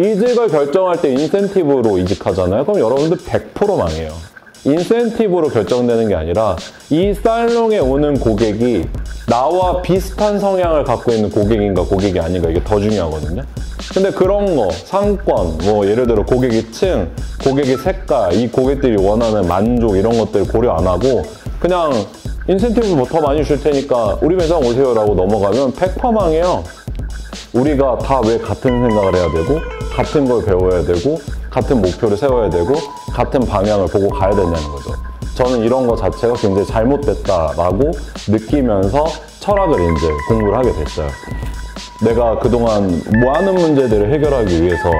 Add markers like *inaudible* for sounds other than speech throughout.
이직을 결정할 때 인센티브로 이직하잖아요. 그럼 여러분들 100% 망해요. 인센티브로 결정되는 게 아니라 이 살롱에 오는 고객이 나와 비슷한 성향을 갖고 있는 고객인가 고객이 아닌가 이게 더 중요하거든요. 근데 그런 거, 상권, 뭐 예를 들어 고객의 층, 고객의 색깔, 이 고객들이 원하는 만족 이런 것들 고려 안 하고 그냥 인센티브 뭐더 많이 줄 테니까 우리 매장 오세요라고 넘어가면 100% 망해요. 우리가 다 왜 같은 생각을 해야 되고 같은 걸 배워야 되고 같은 목표를 세워야 되고 같은 방향을 보고 가야 되냐는 거죠. 저는 이런 거 자체가 굉장히 잘못됐다라고 느끼면서 철학을 이제 공부를 하게 됐어요. 내가 그동안 많은 문제들을 해결하기 위해서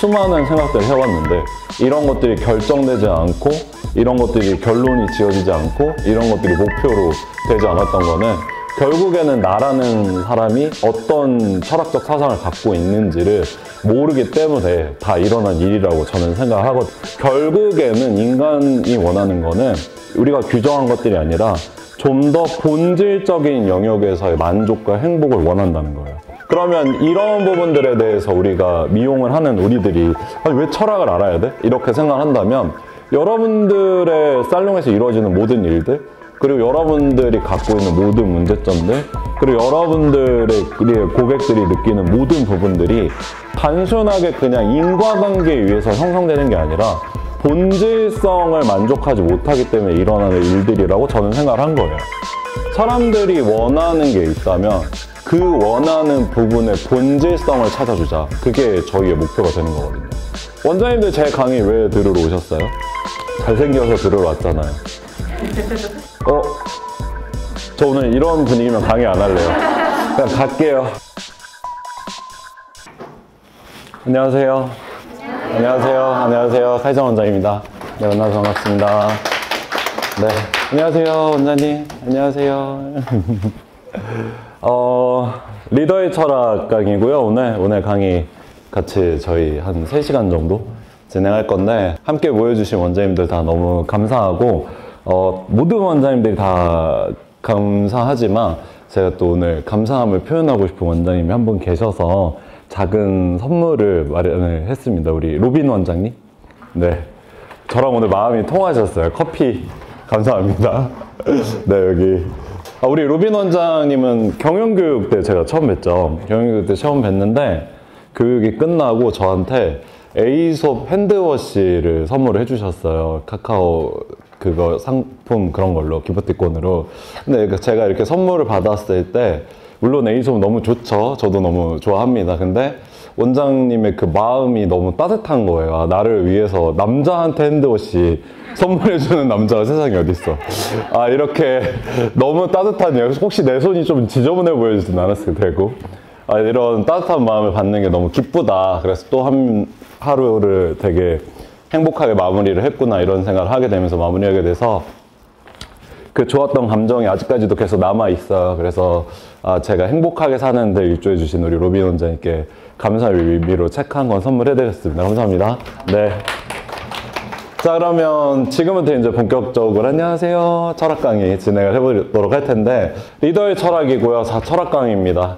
수많은 생각들을 해왔는데 이런 것들이 결정되지 않고 이런 것들이 결론이 지어지지 않고 이런 것들이 목표로 되지 않았던 거는 결국에는 나라는 사람이 어떤 철학적 사상을 갖고 있는지를 모르기 때문에 다 일어난 일이라고 저는 하거든요. 결국에는 인간이 원하는 거는 우리가 규정한 것들이 아니라 좀 더 본질적인 영역에서의 만족과 행복을 원한다는 거예요. 그러면 이런 부분들에 대해서 우리가 미용을 하는 우리들이 왜 철학을 알아야 돼? 이렇게 생각한다면 여러분들의 살롱에서 이루어지는 모든 일들 그리고 여러분들이 갖고 있는 모든 문제점들 그리고 여러분들의 고객들이 느끼는 모든 부분들이 단순하게 그냥 인과관계에 의해서 형성되는 게 아니라 본질성을 만족하지 못하기 때문에 일어나는 일들이라고 저는 생각을 한 거예요. 사람들이 원하는 게 있다면 그 원하는 부분의 본질성을 찾아주자. 그게 저희의 목표가 되는 거거든요. 원장님들 제 강의 왜 들으러 오셨어요? 잘생겨서 들으러 왔잖아요. 어? 저 오늘 이런 분위기면 강의 안 할래요. 그냥 갈게요. 안녕하세요. 안녕하세요. 안녕하세요. 사이정 원장입니다. 네, 만나서 반갑습니다. 네. 안녕하세요, 원장님. 안녕하세요. *laughs* 어, 리더의 철학 강의고요. 오늘, 오늘 강의 같이 저희 한 3시간 정도 진행할 건데, 함께 모여주신 원장님들 다 너무 감사하고, 어, 모든 원장님들이 다 감사하지만, 제가 또 오늘 감사함을 표현하고 싶은 원장님이 한 분 계셔서 작은 선물을 마련을 했습니다. 우리 로빈 원장님. 네. 저랑 오늘 마음이 통하셨어요. 커피 감사합니다. *laughs* 네, 여기. 아, 우리 로빈 원장님은 경영교육 때 제가 처음 뵀죠. 경영교육 때 처음 뵀는데 교육이 끝나고 저한테 에이솝 hand wash를 선물을 해주셨어요. 카카오 그거 상품 그런 걸로 기프티콘으로. 근데 그 제가 이렇게 선물을 받았을 때 물론 에이솝 너무 좋죠. 저도 너무 좋아합니다. 근데 원장님의 그 마음이 너무 따뜻한 거예요. 아, 나를 위해서 남자한테 hand wash 선물해주는 남자가 세상에 어딨어. 아, 이렇게 너무 따뜻한, 혹시 내 손이 좀 지저분해 보여지진 않았을 테고. 아, 이런 따뜻한 마음을 받는 게 너무 기쁘다. 그래서 또 한 하루를 되게 행복하게 마무리를 했구나. 이런 생각을 하게 되면서 마무리하게 돼서 그 좋았던 감정이 아직까지도 계속 남아 있어요. 그래서 아, 제가 행복하게 사는데 일조해 주신 우리 로빈 원장님께 감사의 의미로 책 한 권 선물해 드렸습니다. 감사합니다. 네. 자 그러면 지금부터 이제 본격적으로 안녕하세요 철학 강의 진행을 해보도록 할 텐데 리더의 철학이고요 자 철학 강의입니다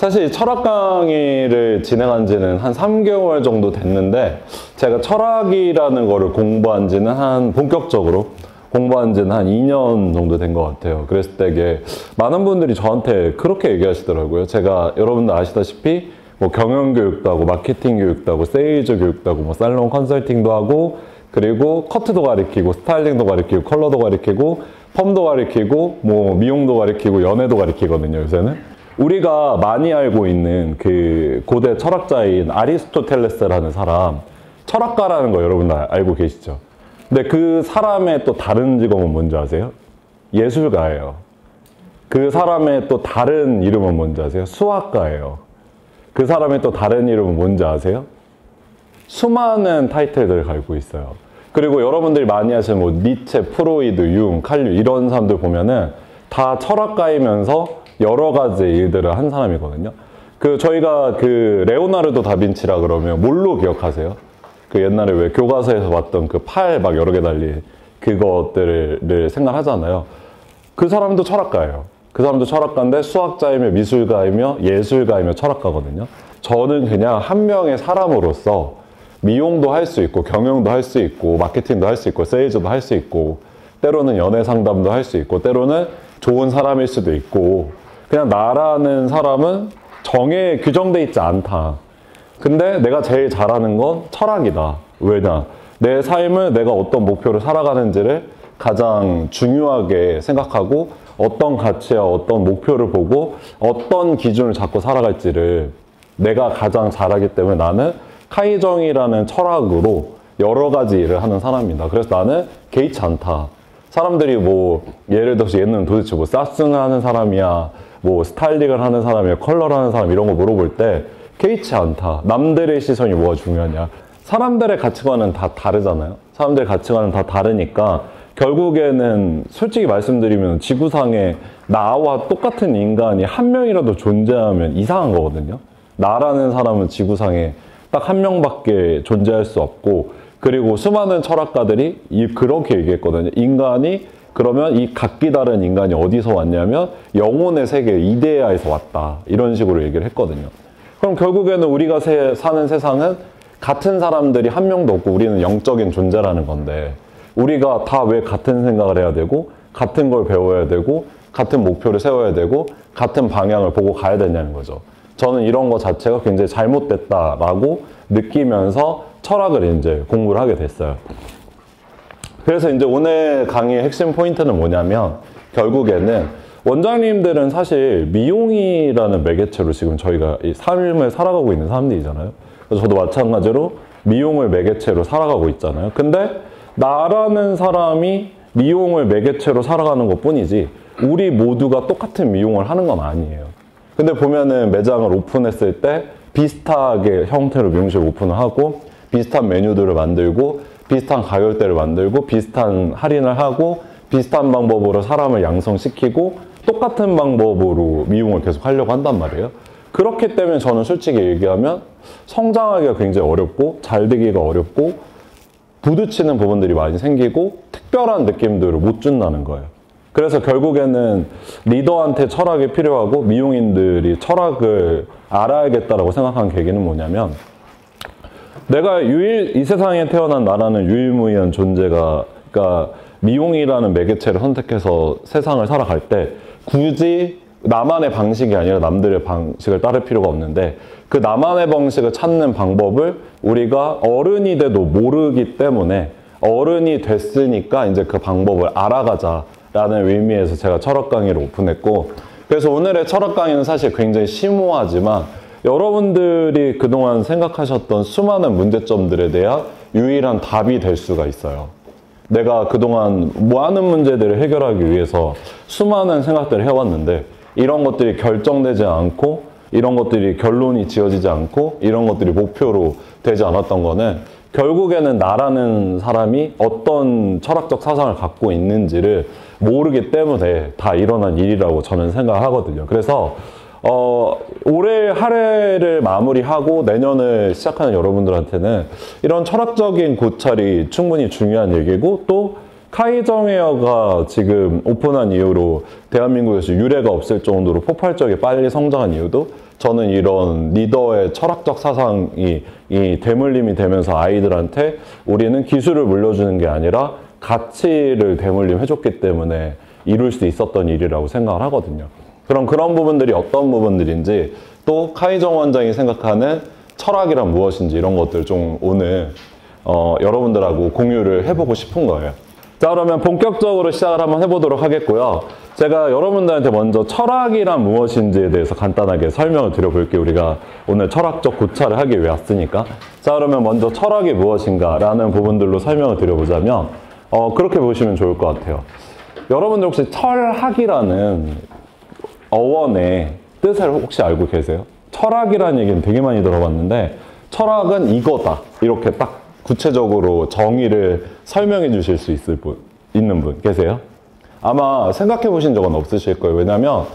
사실 철학 강의를 진행한 지는 한 3개월 정도 됐는데 제가 철학이라는 거를 공부한 지는 한 본격적으로 공부한 지는 한 2년 정도 된 것 같아요. 그랬을 때게 많은 분들이 저한테 그렇게 얘기하시더라고요. 제가 여러분들 아시다시피 뭐 경영 교육도 하고 마케팅 교육도 하고 세일즈 교육도 하고 뭐 살롱 컨설팅도 하고 그리고 커트도 가리키고 스타일링도 가리키고 컬러도 가리키고 펌도 가리키고 뭐 미용도 가리키고 연애도 가리키거든요 요새는 우리가 많이 알고 있는 그 고대 철학자인 아리스토텔레스라는 사람 철학가라는 거 여러분 들 알고 계시죠? 근데 그 사람의 또 다른 직업은 뭔지 아세요? 예술가예요. 그 사람의 또 다른 이름은 뭔지 아세요? 수학가예요. 그 사람의 또 다른 이름은 뭔지 아세요? 수많은 타이틀들을 가지고 있어요. 그리고 여러분들이 많이 하시는 뭐 니체, 프로이드, 융, 칼류 이런 사람들 보면은 다 철학가이면서 여러 가지 일들을 한 사람이거든요. 그 저희가 그 레오나르도 다빈치라 그러면 뭘로 기억하세요? 그 옛날에 왜 교과서에서 봤던 그 팔 막 여러 개 달린 그것들을 생각하잖아요. 그 사람도 철학가예요. 그 사람도 철학가인데 수학자이며 미술가이며 예술가이며 철학가거든요. 저는 그냥 한 명의 사람으로서 미용도 할 수 있고 경영도 할 수 있고 마케팅도 할 수 있고 세일즈도 할 수 있고 때로는 연애 상담도 할 수 있고 때로는 좋은 사람일 수도 있고 그냥 나라는 사람은 정에 규정돼 있지 않다. 근데 내가 제일 잘하는 건 철학이다. 왜냐? 내 삶을 내가 어떤 목표를 살아가는지를 가장 중요하게 생각하고 어떤 가치와 어떤 목표를 보고 어떤 기준을 잡고 살아갈지를 내가 가장 잘하기 때문에 나는 카이정이라는 철학으로 여러 가지 일을 하는 사람이다. 그래서 나는 개의치 않다. 사람들이 뭐 예를 들어서 얘는 도대체 뭐 사스는 하는 사람이야, 뭐 스타일링을 하는 사람이야, 컬러를 하는 사람 이런 거 물어볼 때 개의치 않다. 남들의 시선이 뭐가 중요하냐. 사람들의 가치관은 다 다르잖아요. 사람들의 가치관은 다 다르니까 결국에는 솔직히 말씀드리면 지구상에 나와 똑같은 인간이 한 명이라도 존재하면 이상한 거거든요. 나라는 사람은 지구상에 딱 한 명밖에 존재할 수 없고 그리고 수많은 철학가들이 그렇게 얘기했거든요. 인간이 그러면 이 각기 다른 인간이 어디서 왔냐면 영혼의 세계 이데아에서 왔다. 이런 식으로 얘기를 했거든요. 그럼 결국에는 우리가 사는 세상은 같은 사람들이 한 명도 없고 우리는 영적인 존재라는 건데 우리가 다 왜 같은 생각을 해야 되고 같은 걸 배워야 되고 같은 목표를 세워야 되고 같은 방향을 보고 가야 되냐는 거죠. 저는 이런 거 자체가 굉장히 잘못됐다라고 느끼면서 철학을 이제 공부를 하게 됐어요. 그래서 이제 오늘 강의의 핵심 포인트는 뭐냐면 결국에는 원장님들은 사실 미용이라는 매개체로 지금 저희가 이 삶을 살아가고 있는 사람들이잖아요. 그래서 저도 마찬가지로 미용을 매개체로 살아가고 있잖아요. 근데 나라는 사람이 미용을 매개체로 살아가는 것 뿐이지 우리 모두가 똑같은 미용을 하는 건 아니에요. 근데 보면은 매장을 오픈했을 때 비슷하게 형태로 미용실 오픈을 하고 비슷한 메뉴들을 만들고 비슷한 가격대를 만들고 비슷한 할인을 하고 비슷한 방법으로 사람을 양성시키고 똑같은 방법으로 미용을 계속 하려고 한단 말이에요. 그렇기 때문에 저는 솔직히 얘기하면 성장하기가 굉장히 어렵고 잘 되기가 어렵고 부딪히는 부분들이 많이 생기고 특별한 느낌들을 못 준다는 거예요. 그래서 결국에는 리더한테 철학이 필요하고 미용인들이 철학을 알아야겠다라고 생각한 계기는 뭐냐면 내가 유일 이 세상에 태어난 나라는 유일무이한 존재가 그러니까 미용이라는 매개체를 선택해서 세상을 살아갈 때 굳이 나만의 방식이 아니라 남들의 방식을 따를 필요가 없는데 그 나만의 방식을 찾는 방법을 우리가 어른이 돼도 모르기 때문에 어른이 됐으니까 이제 그 방법을 알아가자 라는 의미에서 제가 철학 강의를 오픈했고 그래서 오늘의 철학 강의는 사실 굉장히 심오하지만 여러분들이 그동안 생각하셨던 수많은 문제점들에 대한 유일한 답이 될 수가 있어요. 내가 그동안 많은 문제들을 해결하기 위해서 수많은 생각들을 해왔는데 이런 것들이 결정되지 않고 이런 것들이 결론이 지어지지 않고 이런 것들이 목표로 되지 않았던 거는 결국에는 나라는 사람이 어떤 철학적 사상을 갖고 있는지를 모르기 때문에 다 일어난 일이라고 저는 생각하거든요. 그래서 어, 올해 한 해를 마무리하고 내년을 시작하는 여러분들한테는 이런 철학적인 고찰이 충분히 중요한 얘기고 또 카이정웨어가 지금 오픈한 이후로 대한민국에서 유례가 없을 정도로 폭발적이 빨리 성장한 이유도 저는 이런 리더의 철학적 사상이 이 대물림이 되면서 아이들한테 우리는 기술을 물려주는 게 아니라 가치를 대물림 해줬기 때문에 이룰 수 있었던 일이라고 생각을 하거든요. 그럼 그런 부분들이 어떤 부분들인지 또 카이정 원장이 생각하는 철학이란 무엇인지 이런 것들 좀 오늘 어, 여러분들하고 공유를 해보고 싶은 거예요. 자 그러면 본격적으로 시작을 한번 해보도록 하겠고요. 제가 여러분들한테 먼저 철학이란 무엇인지에 대해서 간단하게 설명을 드려볼게요. 우리가 오늘 철학적 고찰을 하기 위해 왔으니까. 자 그러면 먼저 철학이 무엇인가 라는 부분들로 설명을 드려보자면 어, 그렇게 보시면 좋을 것 같아요. 여러분들 혹시 철학이라는 어원의 뜻을 혹시 알고 계세요? 철학이라는 얘기는 되게 많이 들어봤는데 철학은 이거다 이렇게 딱 구체적으로 정의를 설명해 주실 수 있을 분, 있는 분 계세요? 아마 생각해 보신 적은 없으실 거예요. 왜냐면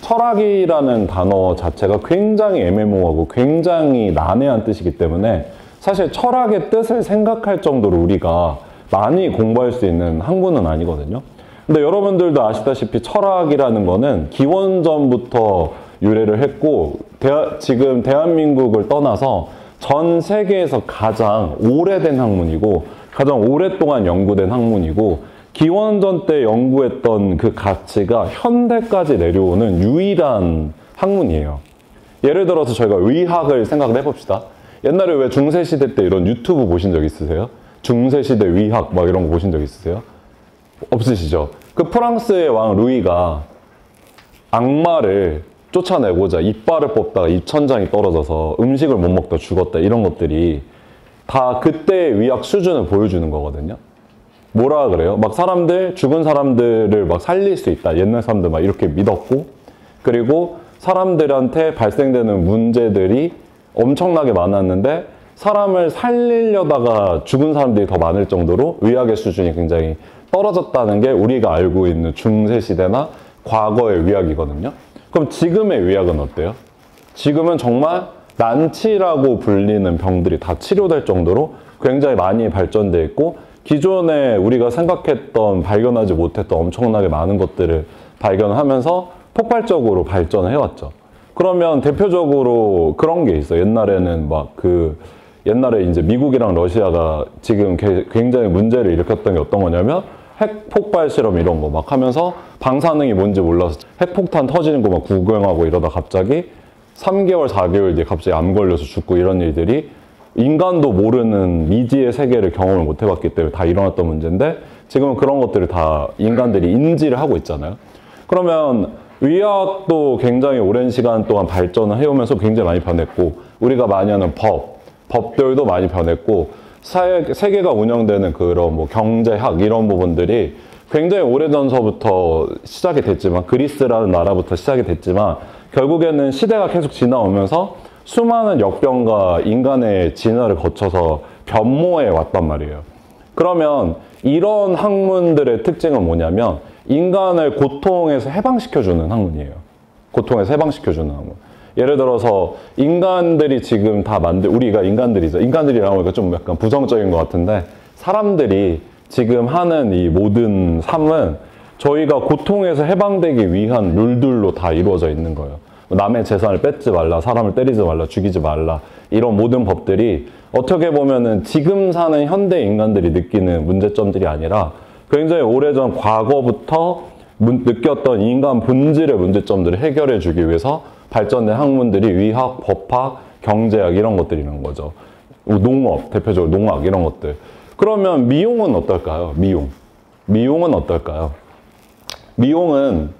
철학이라는 단어 자체가 굉장히 애매모호하고 굉장히 난해한 뜻이기 때문에 사실 철학의 뜻을 생각할 정도로 우리가 많이 공부할 수 있는 학문은 아니거든요. 근데 여러분들도 아시다시피 철학이라는 거는 기원전부터 유래를 했고 대하, 지금 대한민국을 떠나서 전 세계에서 가장 오래된 학문이고 가장 오랫동안 연구된 학문이고 기원전 때 연구했던 그 가치가 현대까지 내려오는 유일한 학문이에요. 예를 들어서 저희가 의학을 생각을 해봅시다. 옛날에 왜 중세시대 때 이런 유튜브 보신 적 있으세요? 중세시대 의학 막 이런 거 보신 적 있으세요? 없으시죠? 그 프랑스의 왕 루이가 악마를 쫓아내고자 이빨을 뽑다가 입천장이 떨어져서 음식을 못 먹다 죽었다 이런 것들이 다 그때의 의학 수준을 보여주는 거거든요. 뭐라 그래요? 막 사람들, 죽은 사람들을 막 살릴 수 있다. 옛날 사람들 막 이렇게 믿었고, 그리고 사람들한테 발생되는 문제들이 엄청나게 많았는데, 사람을 살리려다가 죽은 사람들이 더 많을 정도로 의학의 수준이 굉장히 떨어졌다는 게 우리가 알고 있는 중세시대나 과거의 의학이거든요. 그럼 지금의 의학은 어때요? 지금은 정말 난치라고 불리는 병들이 다 치료될 정도로 굉장히 많이 발전돼 있고 기존에 우리가 생각했던 발견하지 못했던 엄청나게 많은 것들을 발견하면서 폭발적으로 발전을 해왔죠. 그러면 대표적으로 그런 게 있어요. 옛날에는 막 그 옛날에 이제 미국이랑 러시아가 지금 굉장히 문제를 일으켰던 게 어떤 거냐면 핵 폭발 실험 이런 거 막 하면서 방사능이 뭔지 몰라서 핵폭탄 터지는 거 막 구경하고 이러다 갑자기 3개월, 4개월 뒤에 갑자기 암 걸려서 죽고 이런 일들이 인간도 모르는 미지의 세계를 경험을 못 해봤기 때문에 다 일어났던 문제인데 지금은 그런 것들을 다 인간들이 인지를 하고 있잖아요. 그러면 의학도 굉장히 오랜 시간 동안 발전을 해오면서 굉장히 많이 변했고 우리가 많이 하는 법, 법들도 많이 변했고 사회, 세계가 운영되는 그런 뭐 경제학 이런 부분들이 굉장히 오래전서부터 시작이 됐지만 그리스라는 나라부터 시작이 됐지만 결국에는 시대가 계속 지나오면서 수많은 역병과 인간의 진화를 거쳐서 변모해 왔단 말이에요. 그러면 이런 학문들의 특징은 뭐냐면 인간을 고통에서 해방시켜주는 학문이에요. 고통에서 해방시켜주는 학문. 예를 들어서 인간들이 지금 다 만들, 우리가 인간들이죠. 인간들이라고 하니까 좀 약간 부정적인 것 같은데 사람들이 지금 하는 이 모든 삶은 저희가 고통에서 해방되기 위한 룰들로 다 이루어져 있는 거예요. 남의 재산을 뺏지 말라, 사람을 때리지 말라, 죽이지 말라 이런 모든 법들이 어떻게 보면은 지금 사는 현대 인간들이 느끼는 문제점들이 아니라 굉장히 오래전 과거부터 느꼈던 인간 본질의 문제점들을 해결해 주기 위해서 발전된 학문들이 의학, 법학, 경제학 이런 것들이라는 거죠. 농업, 대표적으로 농학 이런 것들. 그러면 미용은 어떨까요? 미용. 미용은 어떨까요? 미용은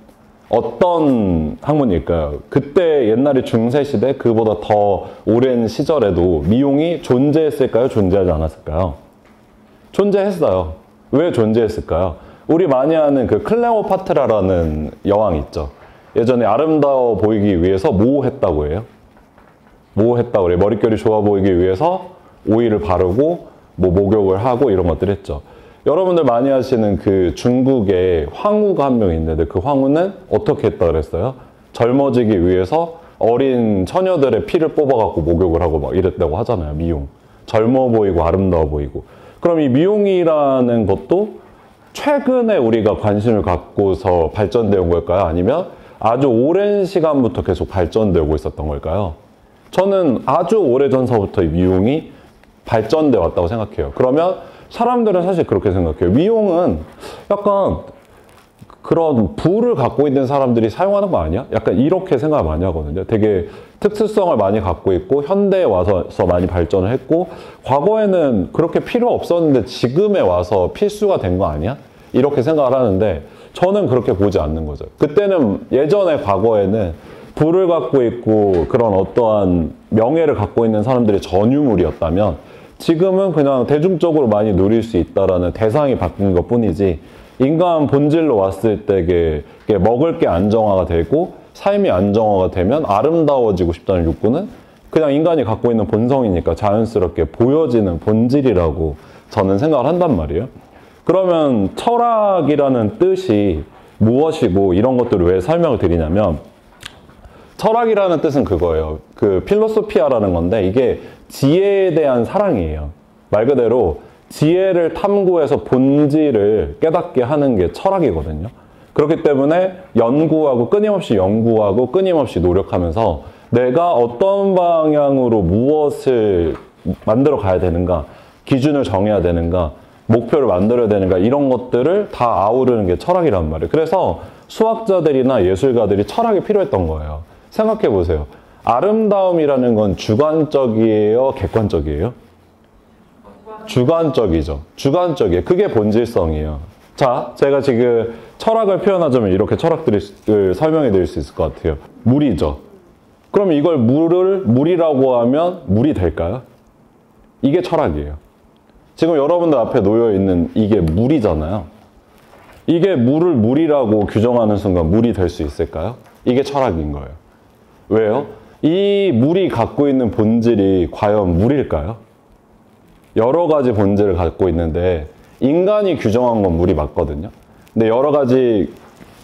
어떤 학문일까요? 그때 옛날에 중세시대 그보다 더 오랜 시절에도 미용이 존재했을까요? 존재하지 않았을까요? 존재했어요. 왜 존재했을까요? 우리 많이 아는 그 클레오파트라라는 여왕 있죠. 예전에 아름다워 보이기 위해서 뭐 했다고 해요? 뭐 했다고 그래요? 머릿결이 좋아 보이기 위해서 오일을 바르고 뭐 목욕을 하고 이런 것들 했죠. 여러분들 많이 하시는 그 중국의 황후가 한 명 있는데 그 황후는 어떻게 했다 그랬어요? 젊어지기 위해서 어린 처녀들의 피를 뽑아갖고 목욕을 하고 막 이랬다고 하잖아요. 미용. 젊어 보이고 아름다워 보이고. 그럼 이 미용이라는 것도 최근에 우리가 관심을 갖고서 발전되어 온 걸까요? 아니면 아주 오랜 시간부터 계속 발전되고 있었던 걸까요? 저는 아주 오래전서부터 이 미용이 발전돼 왔다고 생각해요. 그러면 사람들은 사실 그렇게 생각해요. 미용은 약간 그런 부를 갖고 있는 사람들이 사용하는 거 아니야? 약간 이렇게 생각을 많이 하거든요. 되게 특수성을 많이 갖고 있고 현대에 와서 많이 발전을 했고 과거에는 그렇게 필요 없었는데 지금에 와서 필수가 된 거 아니야? 이렇게 생각을 하는데 저는 그렇게 보지 않는 거죠. 그때는 예전에 과거에는 부를 갖고 있고 그런 어떠한 명예를 갖고 있는 사람들이 전유물이었다면 지금은 그냥 대중적으로 많이 누릴 수 있다라는 대상이 바뀐 것 뿐이지 인간 본질로 왔을 때 이게 먹을 게 안정화가 되고 삶이 안정화가 되면 아름다워지고 싶다는 욕구는 그냥 인간이 갖고 있는 본성이니까 자연스럽게 보여지는 본질이라고 저는 생각을 한단 말이에요. 그러면 철학이라는 뜻이 무엇이고 이런 것들을 왜 설명을 드리냐면 철학이라는 뜻은 그거예요. 그 필로소피아라는 건데 이게 지혜에 대한 사랑이에요. 말 그대로 지혜를 탐구해서 본질을 깨닫게 하는 게 철학이거든요. 그렇기 때문에 연구하고 끊임없이 연구하고 끊임없이 노력하면서 내가 어떤 방향으로 무엇을 만들어 가야 되는가, 기준을 정해야 되는가, 목표를 만들어야 되는가, 이런 것들을 다 아우르는 게 철학이란 말이에요. 그래서 수학자들이나 예술가들이 철학이 필요했던 거예요. 생각해 보세요. 아름다움이라는 건 주관적이에요? 객관적이에요? 주관적이죠. 주관적이에요. 그게 본질성이에요. 자, 제가 지금 철학을 표현하자면 이렇게 철학들을 설명해 드릴 수 있을 것 같아요. 물이죠. 그럼 이걸 물을 물이라고 하면 물이 될까요? 이게 철학이에요. 지금 여러분들 앞에 놓여 있는 이게 물이잖아요. 이게 물을 물이라고 규정하는 순간 물이 될 수 있을까요? 이게 철학인 거예요. 왜요? 이 물이 갖고 있는 본질이 과연 물일까요? 여러 가지 본질을 갖고 있는데 인간이 규정한 건 물이 맞거든요. 근데 여러 가지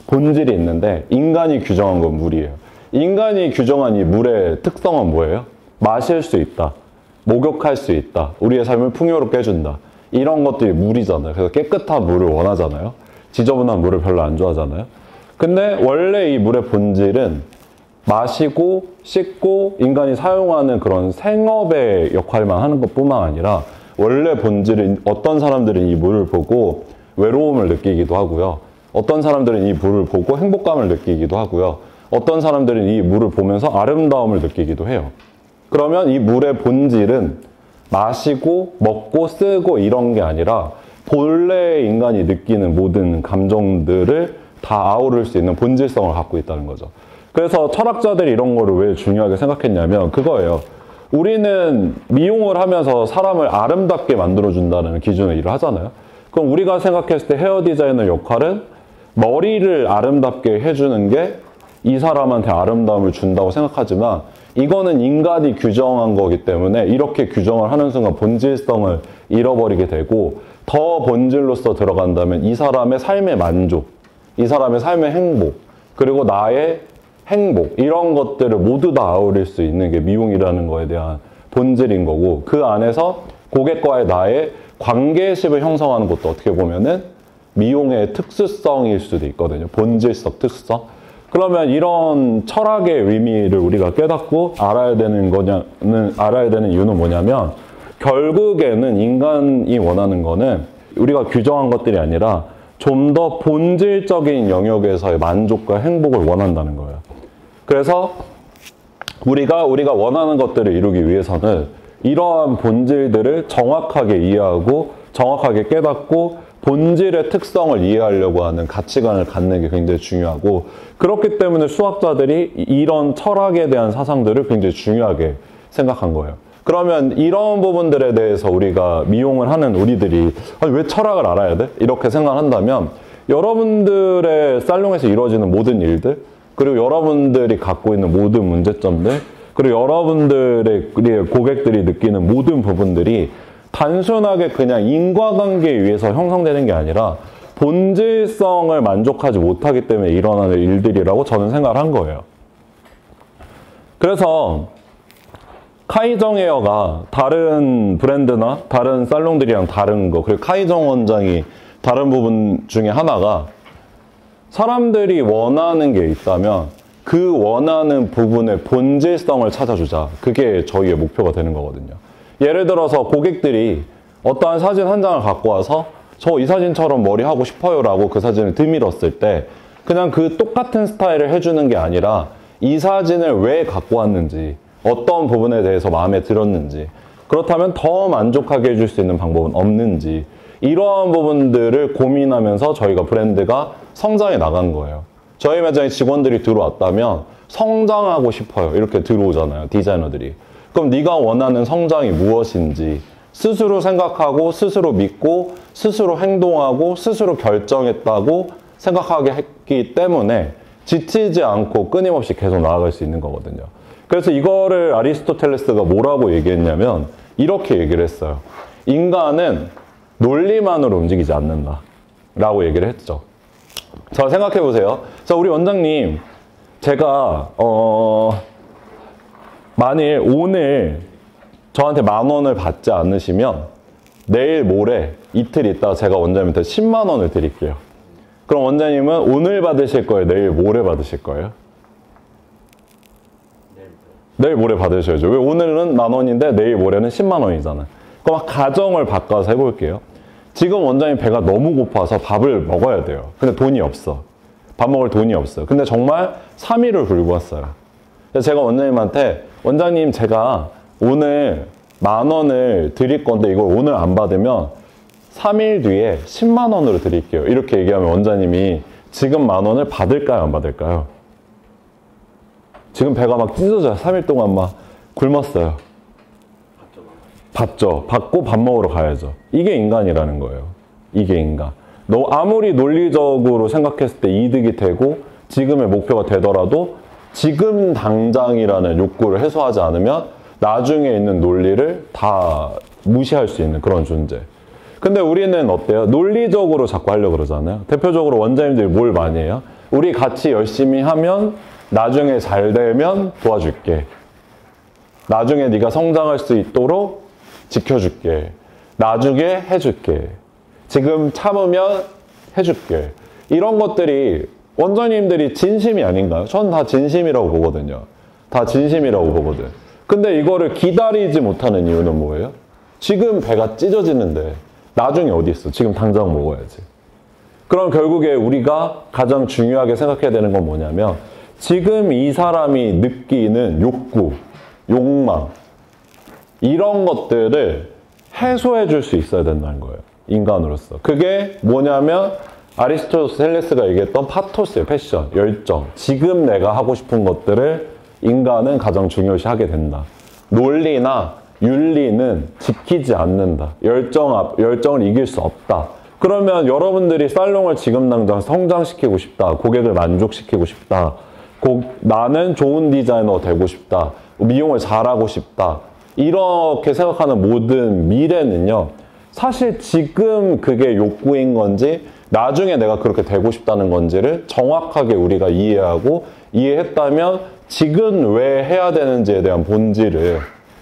본질이 있는데 인간이 규정한 건 물이에요. 인간이 규정한 이 물의 특성은 뭐예요? 마실 수 있다. 목욕할 수 있다. 우리의 삶을 풍요롭게 해준다. 이런 것들이 물이잖아요. 그래서 깨끗한 물을 원하잖아요. 지저분한 물을 별로 안 좋아하잖아요. 근데 원래 이 물의 본질은 마시고 씻고 인간이 사용하는 그런 생업의 역할만 하는 것 뿐만 아니라 원래 본질은 어떤 사람들은 이 물을 보고 외로움을 느끼기도 하고요. 어떤 사람들은 이 물을 보고 행복감을 느끼기도 하고요. 어떤 사람들은 이 물을 보면서 아름다움을 느끼기도 해요. 그러면 이 물의 본질은 마시고 먹고 쓰고 이런 게 아니라 본래 인간이 느끼는 모든 감정들을 다 아우를 수 있는 본질성을 갖고 있다는 거죠. 그래서 철학자들이 이런 거를 왜 중요하게 생각했냐면 그거예요. 우리는 미용을 하면서 사람을 아름답게 만들어준다는 기준으로 일을 하잖아요. 그럼 우리가 생각했을 때 헤어 디자이너 역할은 머리를 아름답게 해주는 게 이 사람한테 아름다움을 준다고 생각하지만 이거는 인간이 규정한 거기 때문에 이렇게 규정을 하는 순간 본질성을 잃어버리게 되고 더 본질로서 들어간다면 이 사람의 삶의 만족, 이 사람의 삶의 행복, 그리고 나의 행복 이런 것들을 모두 다 아우릴 수 있는 게 미용이라는 거에 대한 본질인 거고 그 안에서 고객과의 나의 관계식을 형성하는 것도 어떻게 보면은 미용의 특수성일 수도 있거든요. 본질성 특성. 그러면 이런 철학의 의미를 우리가 깨닫고 알아야 되는 거냐는 알아야 되는 이유는 뭐냐면 결국에는 인간이 원하는 거는 우리가 규정한 것들이 아니라 좀 더 본질적인 영역에서의 만족과 행복을 원한다는 거예요. 그래서 우리가 우리가 원하는 것들을 이루기 위해서는 이러한 본질들을 정확하게 이해하고 정확하게 깨닫고 본질의 특성을 이해하려고 하는 가치관을 갖는 게 굉장히 중요하고 그렇기 때문에 수학자들이 이런 철학에 대한 사상들을 굉장히 중요하게 생각한 거예요. 그러면 이런 부분들에 대해서 우리가 미용을 하는 우리들이 왜 철학을 알아야 돼? 이렇게 생각한다면 여러분들의 살롱에서 이루어지는 모든 일들 그리고 여러분들이 갖고 있는 모든 문제점들, 그리고 여러분들의 고객들이 느끼는 모든 부분들이 단순하게 그냥 인과관계에 의해서 형성되는 게 아니라 본질성을 만족하지 못하기 때문에 일어나는 일들이라고 저는 생각을 한 거예요. 그래서 카이정 헤어가 다른 브랜드나 다른 살롱들이랑 다른 거, 그리고 카이정 원장이 다른 부분 중에 하나가 사람들이 원하는 게 있다면 그 원하는 부분의 본질성을 찾아주자. 그게 저희의 목표가 되는 거거든요. 예를 들어서 고객들이 어떠한 사진 한 장을 갖고 와서 저 이 사진처럼 머리 하고 싶어요 라고 그 사진을 드밀었을 때 그냥 그 똑같은 스타일을 해주는 게 아니라 이 사진을 왜 갖고 왔는지 어떤 부분에 대해서 마음에 들었는지 그렇다면 더 만족하게 해줄 수 있는 방법은 없는지 이러한 부분들을 고민하면서 저희가 브랜드가 성장해 나간 거예요. 저희 매장에 직원들이 들어왔다면 성장하고 싶어요. 이렇게 들어오잖아요. 디자이너들이. 그럼 네가 원하는 성장이 무엇인지 스스로 생각하고 스스로 믿고 스스로 행동하고 스스로 결정했다고 생각하게 했기 때문에 지치지 않고 끊임없이 계속 나아갈 수 있는 거거든요. 그래서 이거를 아리스토텔레스가 뭐라고 얘기했냐면 이렇게 얘기를 했어요. 인간은 논리만으로 움직이지 않는다. 라고 얘기를 했죠. 자, 생각해 보세요. 자, 우리 원장님, 제가, 어, 만일 오늘 저한테 만 원을 받지 않으시면 내일 모레 이틀 있다가 제가 원장님한테 10만 원을 드릴게요. 그럼 원장님은 오늘 받으실 거예요? 내일 모레 받으실 거예요? 내일 모레 받으셔야죠. 왜 오늘은 만 원인데 내일 모레는 10만 원이잖아요. 그럼 가정을 바꿔서 해볼게요. 지금 원장님 배가 너무 고파서 밥을 먹어야 돼요. 근데 돈이 없어. 밥 먹을 돈이 없어요. 근데 정말 3일을 굴고 왔어요. 제가 원장님한테 원장님 제가 오늘 만 원을 드릴 건데 이걸 오늘 안 받으면 3일 뒤에 10만 원으로 드릴게요. 이렇게 얘기하면 원장님이 지금 만 원을 받을까요? 안 받을까요? 지금 배가 막 찢어져요. 3일 동안 막 굶었어요. 받죠. 받고 밥 먹으러 가야죠. 이게 인간이라는 거예요. 이게 인간. 너 아무리 논리적으로 생각했을 때 이득이 되고 지금의 목표가 되더라도 지금 당장이라는 욕구를 해소하지 않으면 나중에 있는 논리를 다 무시할 수 있는 그런 존재. 근데 우리는 어때요? 논리적으로 자꾸 하려고 그러잖아요. 대표적으로 원장님들이 뭘 많이 해요? 우리 같이 열심히 하면 나중에 잘 되면 도와줄게. 나중에 네가 성장할 수 있도록 지켜줄게. 나중에 해줄게. 지금 참으면 해줄게. 이런 것들이 원장님들이 진심이 아닌가요? 전 다 진심이라고 보거든요. 다 진심이라고 보거든. 근데 이거를 기다리지 못하는 이유는 뭐예요? 지금 배가 찢어지는데 나중에 어디 있어? 지금 당장 먹어야지. 그럼 결국에 우리가 가장 중요하게 생각해야 되는 건 뭐냐면 지금 이 사람이 느끼는 욕구, 욕망 이런 것들을 해소해 줄 수 있어야 된다는 거예요. 인간으로서. 그게 뭐냐면 아리스토텔레스가 얘기했던 파토스의 패션, 열정. 지금 내가 하고 싶은 것들을 인간은 가장 중요시 하게 된다. 논리나 윤리는 지키지 않는다. 열정 앞, 열정을 이길 수 없다. 그러면 여러분들이 살롱을 지금 당장 성장시키고 싶다. 고객을 만족시키고 싶다. 고, 나는 좋은 디자이너 되고 싶다. 미용을 잘하고 싶다. 이렇게 생각하는 모든 미래는요. 사실 지금 그게 욕구인 건지 나중에 내가 그렇게 되고 싶다는 건지를 정확하게 우리가 이해하고 이해했다면 지금 왜 해야 되는지에 대한 본질을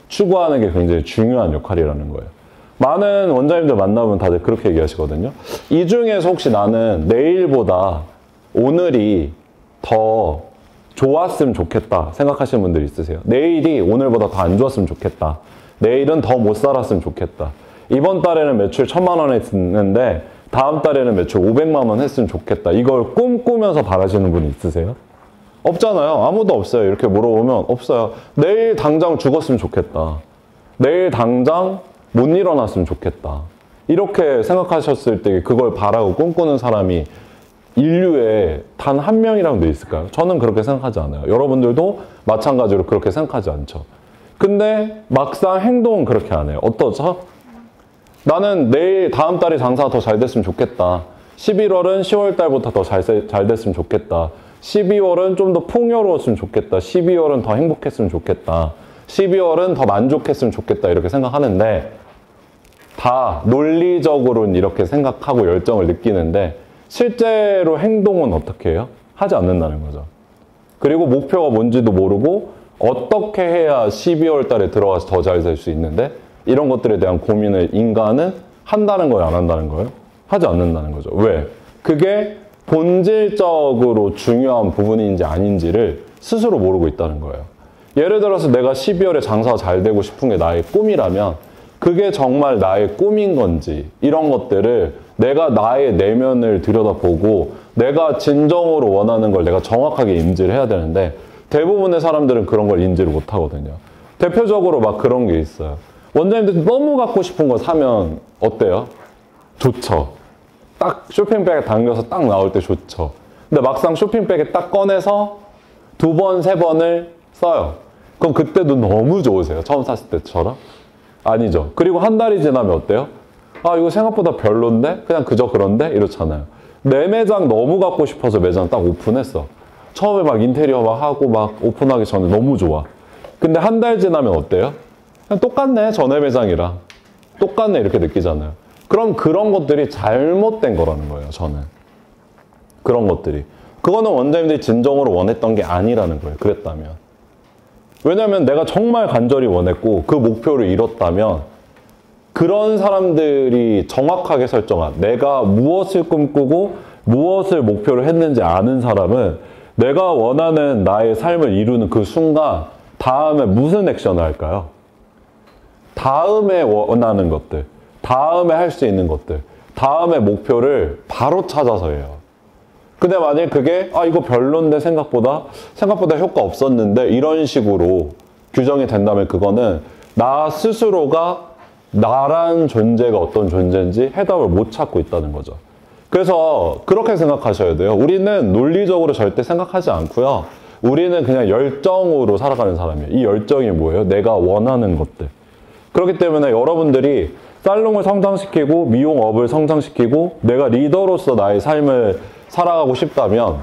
추구하는 게 굉장히 중요한 역할이라는 거예요. 많은 원장님들 만나보면 다들 그렇게 얘기하시거든요. 이 중에서 혹시 나는 내일보다 오늘이 더 좋았으면 좋겠다 생각하시는 분들 있으세요? 내일이 오늘보다 더 안 좋았으면 좋겠다. 내일은 더 못 살았으면 좋겠다. 이번 달에는 매출 천만 원 했는데 다음 달에는 매출 500만 원 했으면 좋겠다. 이걸 꿈꾸면서 바라시는 분이 있으세요? 없잖아요. 아무도 없어요. 이렇게 물어보면 없어요. 내일 당장 죽었으면 좋겠다. 내일 당장 못 일어났으면 좋겠다. 이렇게 생각하셨을 때 그걸 바라고 꿈꾸는 사람이 인류에 단 한 명이라도 있을까요? 저는 그렇게 생각하지 않아요. 여러분들도 마찬가지로 그렇게 생각하지 않죠. 근데 막상 행동은 그렇게 안 해요. 어떠죠? 나는 내일 다음 달에 장사가 더 잘 됐으면 좋겠다. 11월은 10월 달부터 더 잘 잘 됐으면 좋겠다. 12월은 좀 더 풍요로웠으면 좋겠다. 12월은 더 행복했으면 좋겠다. 12월은 더 만족했으면 좋겠다. 이렇게 생각하는데 다 논리적으로는 이렇게 생각하고 열정을 느끼는데 실제로 행동은 어떻게 해요? 하지 않는다는 거죠. 그리고 목표가 뭔지도 모르고 어떻게 해야 12월 달에 들어가서 더 잘 살 수 있는데 이런 것들에 대한 고민을 인간은 한다는 거예요, 안 한다는 거예요? 하지 않는다는 거죠. 왜? 그게 본질적으로 중요한 부분인지 아닌지를 스스로 모르고 있다는 거예요. 예를 들어서 내가 12월에 장사가 잘 되고 싶은 게 나의 꿈이라면 그게 정말 나의 꿈인 건지 이런 것들을 내가 나의 내면을 들여다보고 내가 진정으로 원하는 걸 내가 정확하게 인지를 해야 되는데 대부분의 사람들은 그런 걸 인지를 못 하거든요. 대표적으로 막 그런 게 있어요. 원장님들 너무 갖고 싶은 거 사면 어때요? 좋죠. 딱 쇼핑백에 당겨서 딱 나올 때 좋죠. 근데 막상 쇼핑백에 딱 꺼내서 두 번, 세 번을 써요. 그럼 그때도 너무 좋으세요. 처음 샀을 때처럼. 아니죠. 그리고 한 달이 지나면 어때요? 아, 이거 생각보다 별론데? 그냥 그저 그런데? 이렇잖아요. 내 매장 너무 갖고 싶어서 매장 딱 오픈했어. 처음에 막 인테리어 막 하고 막 오픈하기 전에 너무 좋아. 근데 한 달 지나면 어때요? 똑같네, 전에 매장이랑. 똑같네, 이렇게 느끼잖아요. 그럼 그런 것들이 잘못된 거라는 거예요, 저는. 그런 것들이. 그거는 원장님들이 진정으로 원했던 게 아니라는 거예요, 그랬다면. 왜냐면 내가 정말 간절히 원했고 그 목표를 이뤘다면 그런 사람들이 정확하게 설정한 내가 무엇을 꿈꾸고 무엇을 목표로 했는지 아는 사람은 내가 원하는 나의 삶을 이루는 그 순간 다음에 무슨 액션을 할까요? 다음에 원하는 것들, 다음에 할 수 있는 것들, 다음에 목표를 바로 찾아서 해요. 근데 만약에 그게 아 이거 별론데 생각보다 생각보다 효과 없었는데 이런 식으로 규정이 된다면 그거는 나 스스로가 나란 존재가 어떤 존재인지 해답을 못 찾고 있다는 거죠. 그래서 그렇게 생각하셔야 돼요. 우리는 논리적으로 절대 생각하지 않고요. 우리는 그냥 열정으로 살아가는 사람이에요. 이 열정이 뭐예요? 내가 원하는 것들. 그렇기 때문에 여러분들이 살롱을 성장시키고 미용업을 성장시키고 내가 리더로서 나의 삶을 살아가고 싶다면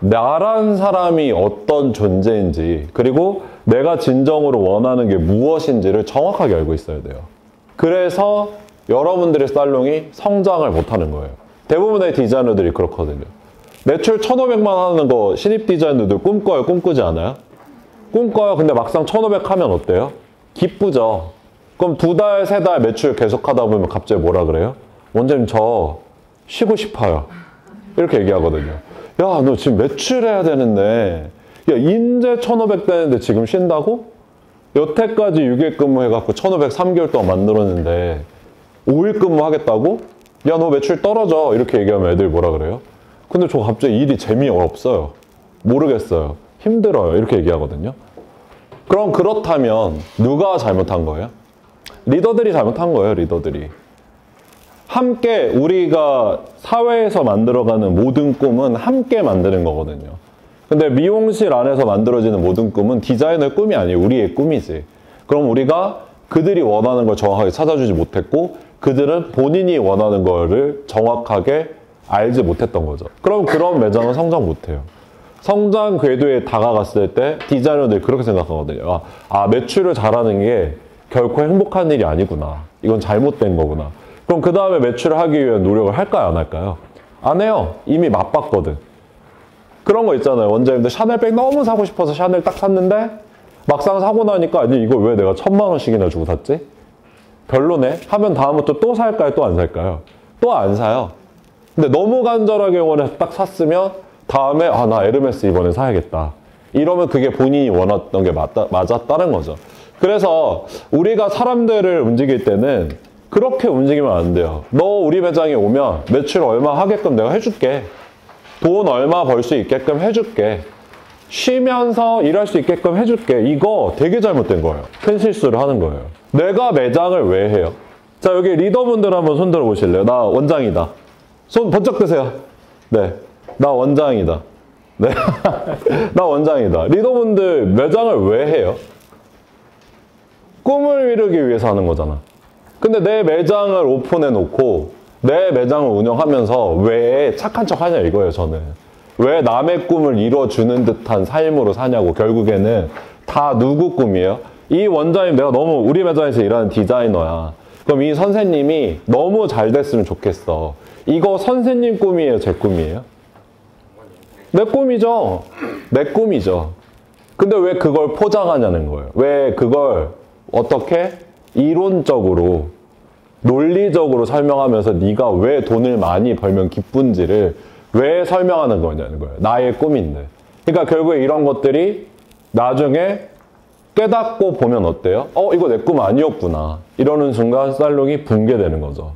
나란 사람이 어떤 존재인지 그리고 내가 진정으로 원하는 게 무엇인지를 정확하게 알고 있어야 돼요. 그래서 여러분들의 살롱이 성장을 못하는 거예요. 대부분의 디자이너들이 그렇거든요. 매출 1,500만 하는 거 신입 디자이너들 꿈꿔요? 꿈꾸지 않아요? 꿈꿔요. 근데 막상 1,500 하면 어때요? 기쁘죠. 그럼 두 달, 세 달 매출 계속 하다 보면 갑자기 뭐라 그래요? 원장님 저 쉬고 싶어요. 이렇게 얘기하거든요. 야, 너 지금 매출해야 되는데, 야, 인제 1,500 되는데 지금 쉰다고? 여태까지 6일 근무해갖고 1,500 3개월 동안 만들었는데, 5일 근무 하겠다고? 야, 너 매출 떨어져. 이렇게 얘기하면 애들 뭐라 그래요? 근데 저 갑자기 일이 재미없어요. 모르겠어요. 힘들어요. 이렇게 얘기하거든요. 그럼 그렇다면 누가 잘못한 거예요? 리더들이 잘못한 거예요, 리더들이. 함께 우리가 사회에서 만들어가는 모든 꿈은 함께 만드는 거거든요. 근데 미용실 안에서 만들어지는 모든 꿈은 디자이너의 꿈이 아니에요. 우리의 꿈이지. 그럼 우리가 그들이 원하는 걸 정확하게 찾아주지 못했고 그들은 본인이 원하는 거를 정확하게 알지 못했던 거죠. 그럼 그런 매장은 성장 못해요. 성장 궤도에 다가갔을 때 디자이너들이 그렇게 생각하거든요. 아, 아 매출을 잘하는 게 결코 행복한 일이 아니구나. 이건 잘못된 거구나. 그럼 그 다음에 매출을 하기 위한 노력을 할까요? 안 할까요? 안 해요. 이미 맛봤거든. 그런 거 있잖아요. 원장님들 샤넬백 너무 사고 싶어서 샤넬 딱 샀는데 막상 사고 나니까 아니 이걸 왜 내가 천만 원씩이나 주고 샀지? 별로네. 하면 다음부터 또 살까요? 또 안 살까요? 또 안 사요. 근데 너무 간절하게 원해서 딱 샀으면 다음에 아 나 에르메스 이번에 사야겠다. 이러면 그게 본인이 원했던 게 맞다, 맞았다는 거죠. 그래서 우리가 사람들을 움직일 때는 그렇게 움직이면 안 돼요. 너 우리 매장에 오면 매출 얼마 하게끔 내가 해줄게. 돈 얼마 벌 수 있게끔 해줄게. 쉬면서 일할 수 있게끔 해줄게. 이거 되게 잘못된 거예요. 큰 실수를 하는 거예요. 내가 매장을 왜 해요? 자, 여기 리더분들 한번 손 들어 보실래요? 나 원장이다. 손 번쩍 드세요. 네. 나 원장이다. 네. *laughs* 나 원장이다. 리더분들 매장을 왜 해요? 꿈을 이루기 위해서 하는 거잖아. 근데 내 매장을 오픈해 놓고 내 매장을 운영하면서 왜 착한 척 하냐 이거예요, 저는. 왜 남의 꿈을 이뤄주는 듯한 삶으로 사냐고, 결국에는 다 누구 꿈이에요? 이 원장님 내가 너무 우리 매장에서 일하는 디자이너야. 그럼 이 선생님이 너무 잘 됐으면 좋겠어. 이거 선생님 꿈이에요, 제 꿈이에요? 내 꿈이죠. 내 꿈이죠. 근데 왜 그걸 포장하냐는 거예요. 왜 그걸 어떻게 이론적으로 논리적으로 설명하면서 네가 왜 돈을 많이 벌면 기쁜지를 왜 설명하는 거냐는 거예요. 나의 꿈인데. 그러니까 결국에 이런 것들이 나중에 깨닫고 보면 어때요? 어, 이거 내 꿈 아니었구나. 이러는 순간 살롱이 붕괴되는 거죠.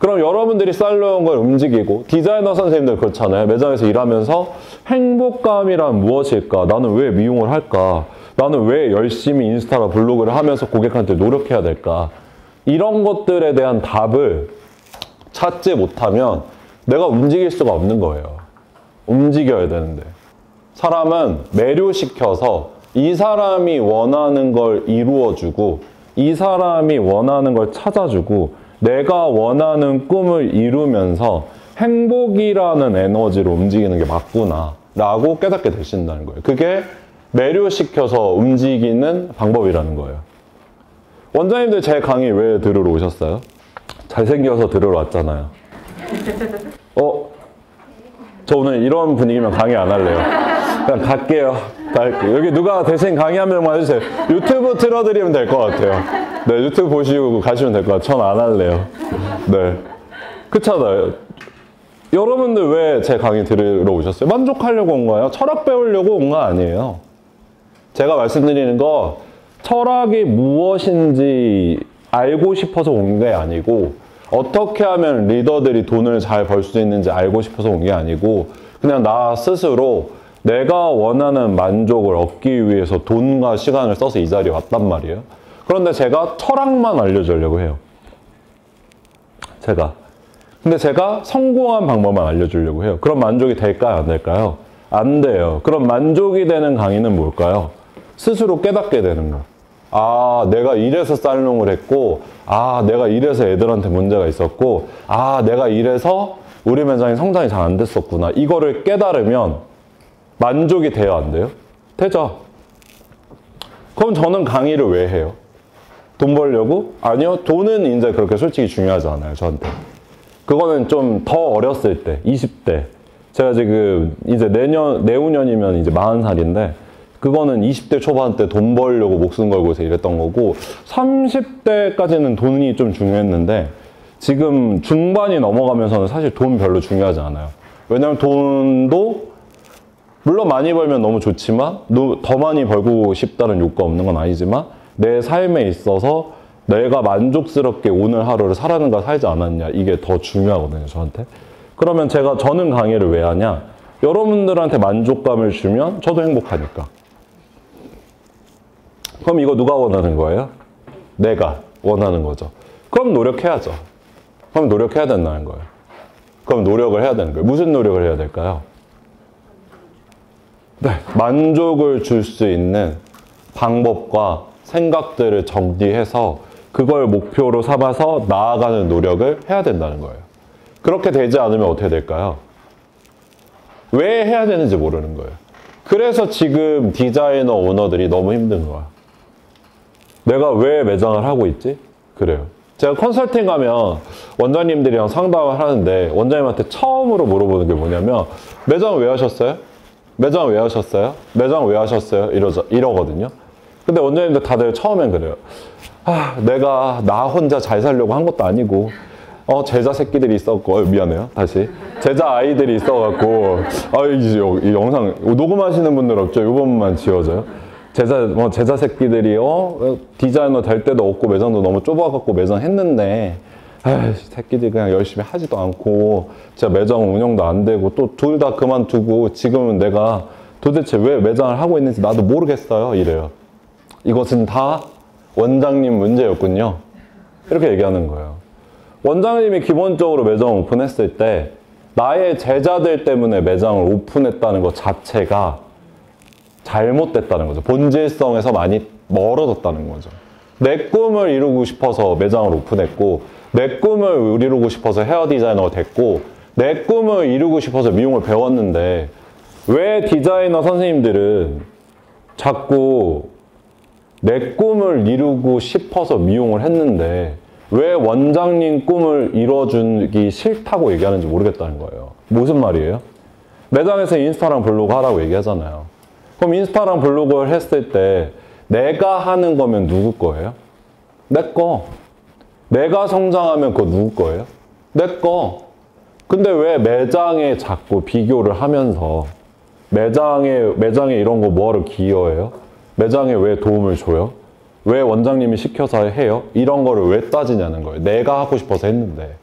그럼 여러분들이 살롱을 움직이고 디자이너 선생님들 그렇잖아요. 매장에서 일하면서 행복감이란 무엇일까? 나는 왜 미용을 할까? 나는 왜 열심히 인스타나 블로그를 하면서 고객한테 노력해야 될까? 이런 것들에 대한 답을 찾지 못하면 내가 움직일 수가 없는 거예요. 움직여야 되는데. 사람은 매료시켜서 이 사람이 원하는 걸 이루어주고 이 사람이 원하는 걸 찾아주고 내가 원하는 꿈을 이루면서 행복이라는 에너지로 움직이는 게 맞구나 라고 깨닫게 되신다는 거예요. 그게 매료시켜서 움직이는 방법이라는 거예요. 원장님들 제 강의 왜 들으러 오셨어요? 잘생겨서 들으러 왔잖아요. 어? 저 오늘 이런 분위기면 강의 안 할래요. 그냥 갈게요. 갈게요. 여기 누가 대신 강의 한 명만 해주세요. 유튜브 틀어드리면 될 것 같아요. 네, 유튜브 보시고 가시면 될 것 같아요. 전 안 할래요. 네. 그렇잖아요. 여러분들 왜 제 강의 들으러 오셨어요? 만족하려고 온 거예요? 철학 배우려고 온 거 아니에요. 제가 말씀드리는 거 철학이 무엇인지 알고 싶어서 온 게 아니고 어떻게 하면 리더들이 돈을 잘 벌 수 있는지 알고 싶어서 온 게 아니고 그냥 나 스스로 내가 원하는 만족을 얻기 위해서 돈과 시간을 써서 이 자리에 왔단 말이에요. 그런데 제가 철학만 알려주려고 해요. 제가. 근데 제가 성공한 방법만 알려주려고 해요. 그럼 만족이 될까요? 안 될까요? 안 돼요. 그럼 만족이 되는 강의는 뭘까요? 스스로 깨닫게 되는 거. 아, 내가 이래서 살롱을 했고, 아, 내가 이래서 애들한테 문제가 있었고, 아, 내가 이래서 우리 매장이 성장이 잘 안 됐었구나. 이거를 깨달으면 만족이 돼요, 안 돼요? 되죠. 그럼 저는 강의를 왜 해요? 돈 벌려고? 아니요. 돈은 이제 그렇게 솔직히 중요하지 않아요, 저한테. 그거는 좀 더 어렸을 때, 20대. 제가 지금 이제 내년, 내후년이면 이제 40살인데, 그거는 20대 초반 때 돈 벌려고 목숨 걸고서 일했던 거고 30대까지는 돈이 좀 중요했는데 지금 중반이 넘어가면서는 사실 돈 별로 중요하지 않아요. 왜냐면 돈도 물론 많이 벌면 너무 좋지만 더 많이 벌고 싶다는 욕구가 없는 건 아니지만 내 삶에 있어서 내가 만족스럽게 오늘 하루를 살았는가 살지 않았냐 이게 더 중요하거든요 저한테 그러면 제가 저는 강의를 왜 하냐 여러분들한테 만족감을 주면 저도 행복하니까 그럼 이거 누가 원하는 거예요? 내가 원하는 거죠. 그럼 노력해야죠. 그럼 노력해야 된다는 거예요. 그럼 노력을 해야 되는 거예요. 무슨 노력을 해야 될까요? 네, 만족을 줄 수 있는 방법과 생각들을 정리해서 그걸 목표로 삼아서 나아가는 노력을 해야 된다는 거예요. 그렇게 되지 않으면 어떻게 될까요? 왜 해야 되는지 모르는 거예요. 그래서 지금 디자이너 오너들이 너무 힘든 거야. 내가 왜 매장을 하고 있지? 그래요. 제가 컨설팅 가면 원장님들이랑 상담을 하는데 원장님한테 처음으로 물어보는 게 뭐냐면 매장 왜 하셨어요? 매장 왜 하셨어요? 매장 왜 하셨어요? 이러죠, 이러거든요. 근데 원장님들 다들 처음엔 그래요. 아, 내가 나 혼자 잘 살려고 한 것도 아니고 어, 제자 새끼들이 있었고, 어, 미안해요. 다시. 제자 아이들이 있어갖고, 아, 이, 이 영상, 녹음하시는 분들 없죠? 요 부분만 지워져요. 제자 뭐 제자 새끼들이 어 디자이너 될 때도 없고 매장도 너무 좁아갖고 매장 했는데 아 새끼들 그냥 열심히 하지도 않고 제가 매장 운영도 안 되고 또 둘 다 그만두고 지금은 내가 도대체 왜 매장을 하고 있는지 나도 모르겠어요 이래요 이것은 다 원장님 문제였군요 이렇게 얘기하는 거예요 원장님이 기본적으로 매장 오픈했을 때 나의 제자들 때문에 매장을 오픈했다는 것 자체가 잘못됐다는 거죠. 본질성에서 많이 멀어졌다는 거죠. 내 꿈을 이루고 싶어서 매장을 오픈했고, 내 꿈을 이루고 싶어서 헤어 디자이너가 됐고, 내 꿈을 이루고 싶어서 미용을 배웠는데, 왜 디자이너 선생님들은 자꾸 내 꿈을 이루고 싶어서 미용을 했는데, 왜 원장님 꿈을 이뤄주기 싫다고 얘기하는지 모르겠다는 거예요. 무슨 말이에요? 매장에서 인스타랑 블로그 하라고 얘기하잖아요. 그럼 인스타랑 블로그를 했을 때 내가 하는 거면 누구 거예요? 내 거. 내가 성장하면 그거 누구 거예요? 내 거. 근데 왜 매장에 자꾸 비교를 하면서 매장에, 매장에 이런 거 뭐하러 기여해요? 매장에 왜 도움을 줘요? 왜 원장님이 시켜서 해요? 이런 거를 왜 따지냐는 거예요. 내가 하고 싶어서 했는데.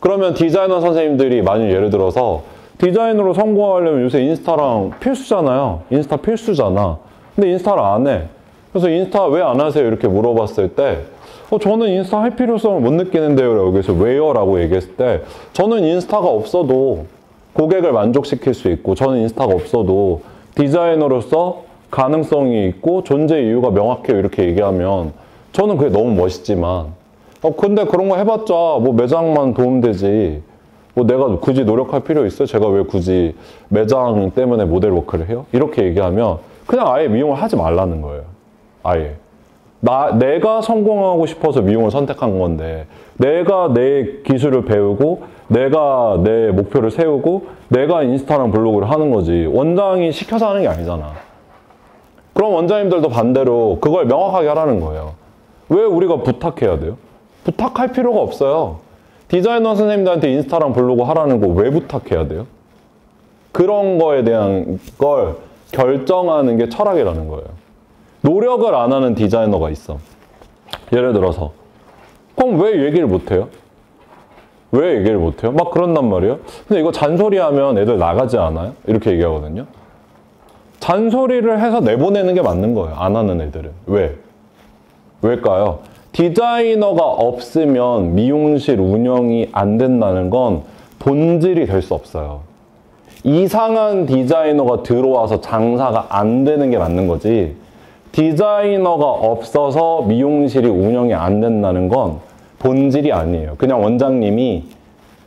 그러면 디자이너 선생님들이 만약 예를 들어서 디자인으로 성공하려면 요새 인스타랑 필수잖아요. 인스타 필수잖아. 근데 인스타를 안 해. 그래서 인스타 왜 안 하세요? 이렇게 물어봤을 때, 어, 저는 인스타 할 필요성을 못 느끼는데요. 라고 해서 왜요? 라고 얘기했을 때, 저는 인스타가 없어도 고객을 만족시킬 수 있고, 저는 인스타가 없어도 디자이너로서 가능성이 있고, 존재 이유가 명확해요. 이렇게 얘기하면, 저는 그게 너무 멋있지만, 어, 근데 그런 거 해봤자 뭐 매장만 도움되지. 뭐 내가 굳이 노력할 필요 있어? 제가 왜 굳이 매장 때문에 모델 work를 해요? 이렇게 얘기하면 그냥 아예 미용을 하지 말라는 거예요. 아예. 나, 내가 성공하고 싶어서 미용을 선택한 건데, 내가 내 기술을 배우고, 내가 내 목표를 세우고, 내가 인스타랑 블로그를 하는 거지. 원장이 시켜서 하는 게 아니잖아. 그럼 원장님들도 반대로 그걸 명확하게 하라는 거예요. 왜 우리가 부탁해야 돼요? 부탁할 필요가 없어요. 디자이너 선생님들한테 인스타랑 블로그 하라는 거 왜 부탁해야 돼요? 그런 거에 대한 걸 결정하는 게 철학이라는 거예요. 노력을 안 하는 디자이너가 있어. 예를 들어서 그럼 왜 얘기를 못해요? 왜 얘기를 못해요? 막 그런단 말이에요. 근데 이거 잔소리하면 애들 나가지 않아요? 이렇게 얘기하거든요. 잔소리를 해서 내보내는 게 맞는 거예요. 안 하는 애들은. 왜? 왜일까요? 디자이너가 없으면 미용실 운영이 안 된다는 건 본질이 될 수 없어요. 이상한 디자이너가 들어와서 장사가 안 되는 게 맞는 거지. 디자이너가 없어서 미용실이 운영이 안 된다는 건 본질이 아니에요. 그냥 원장님이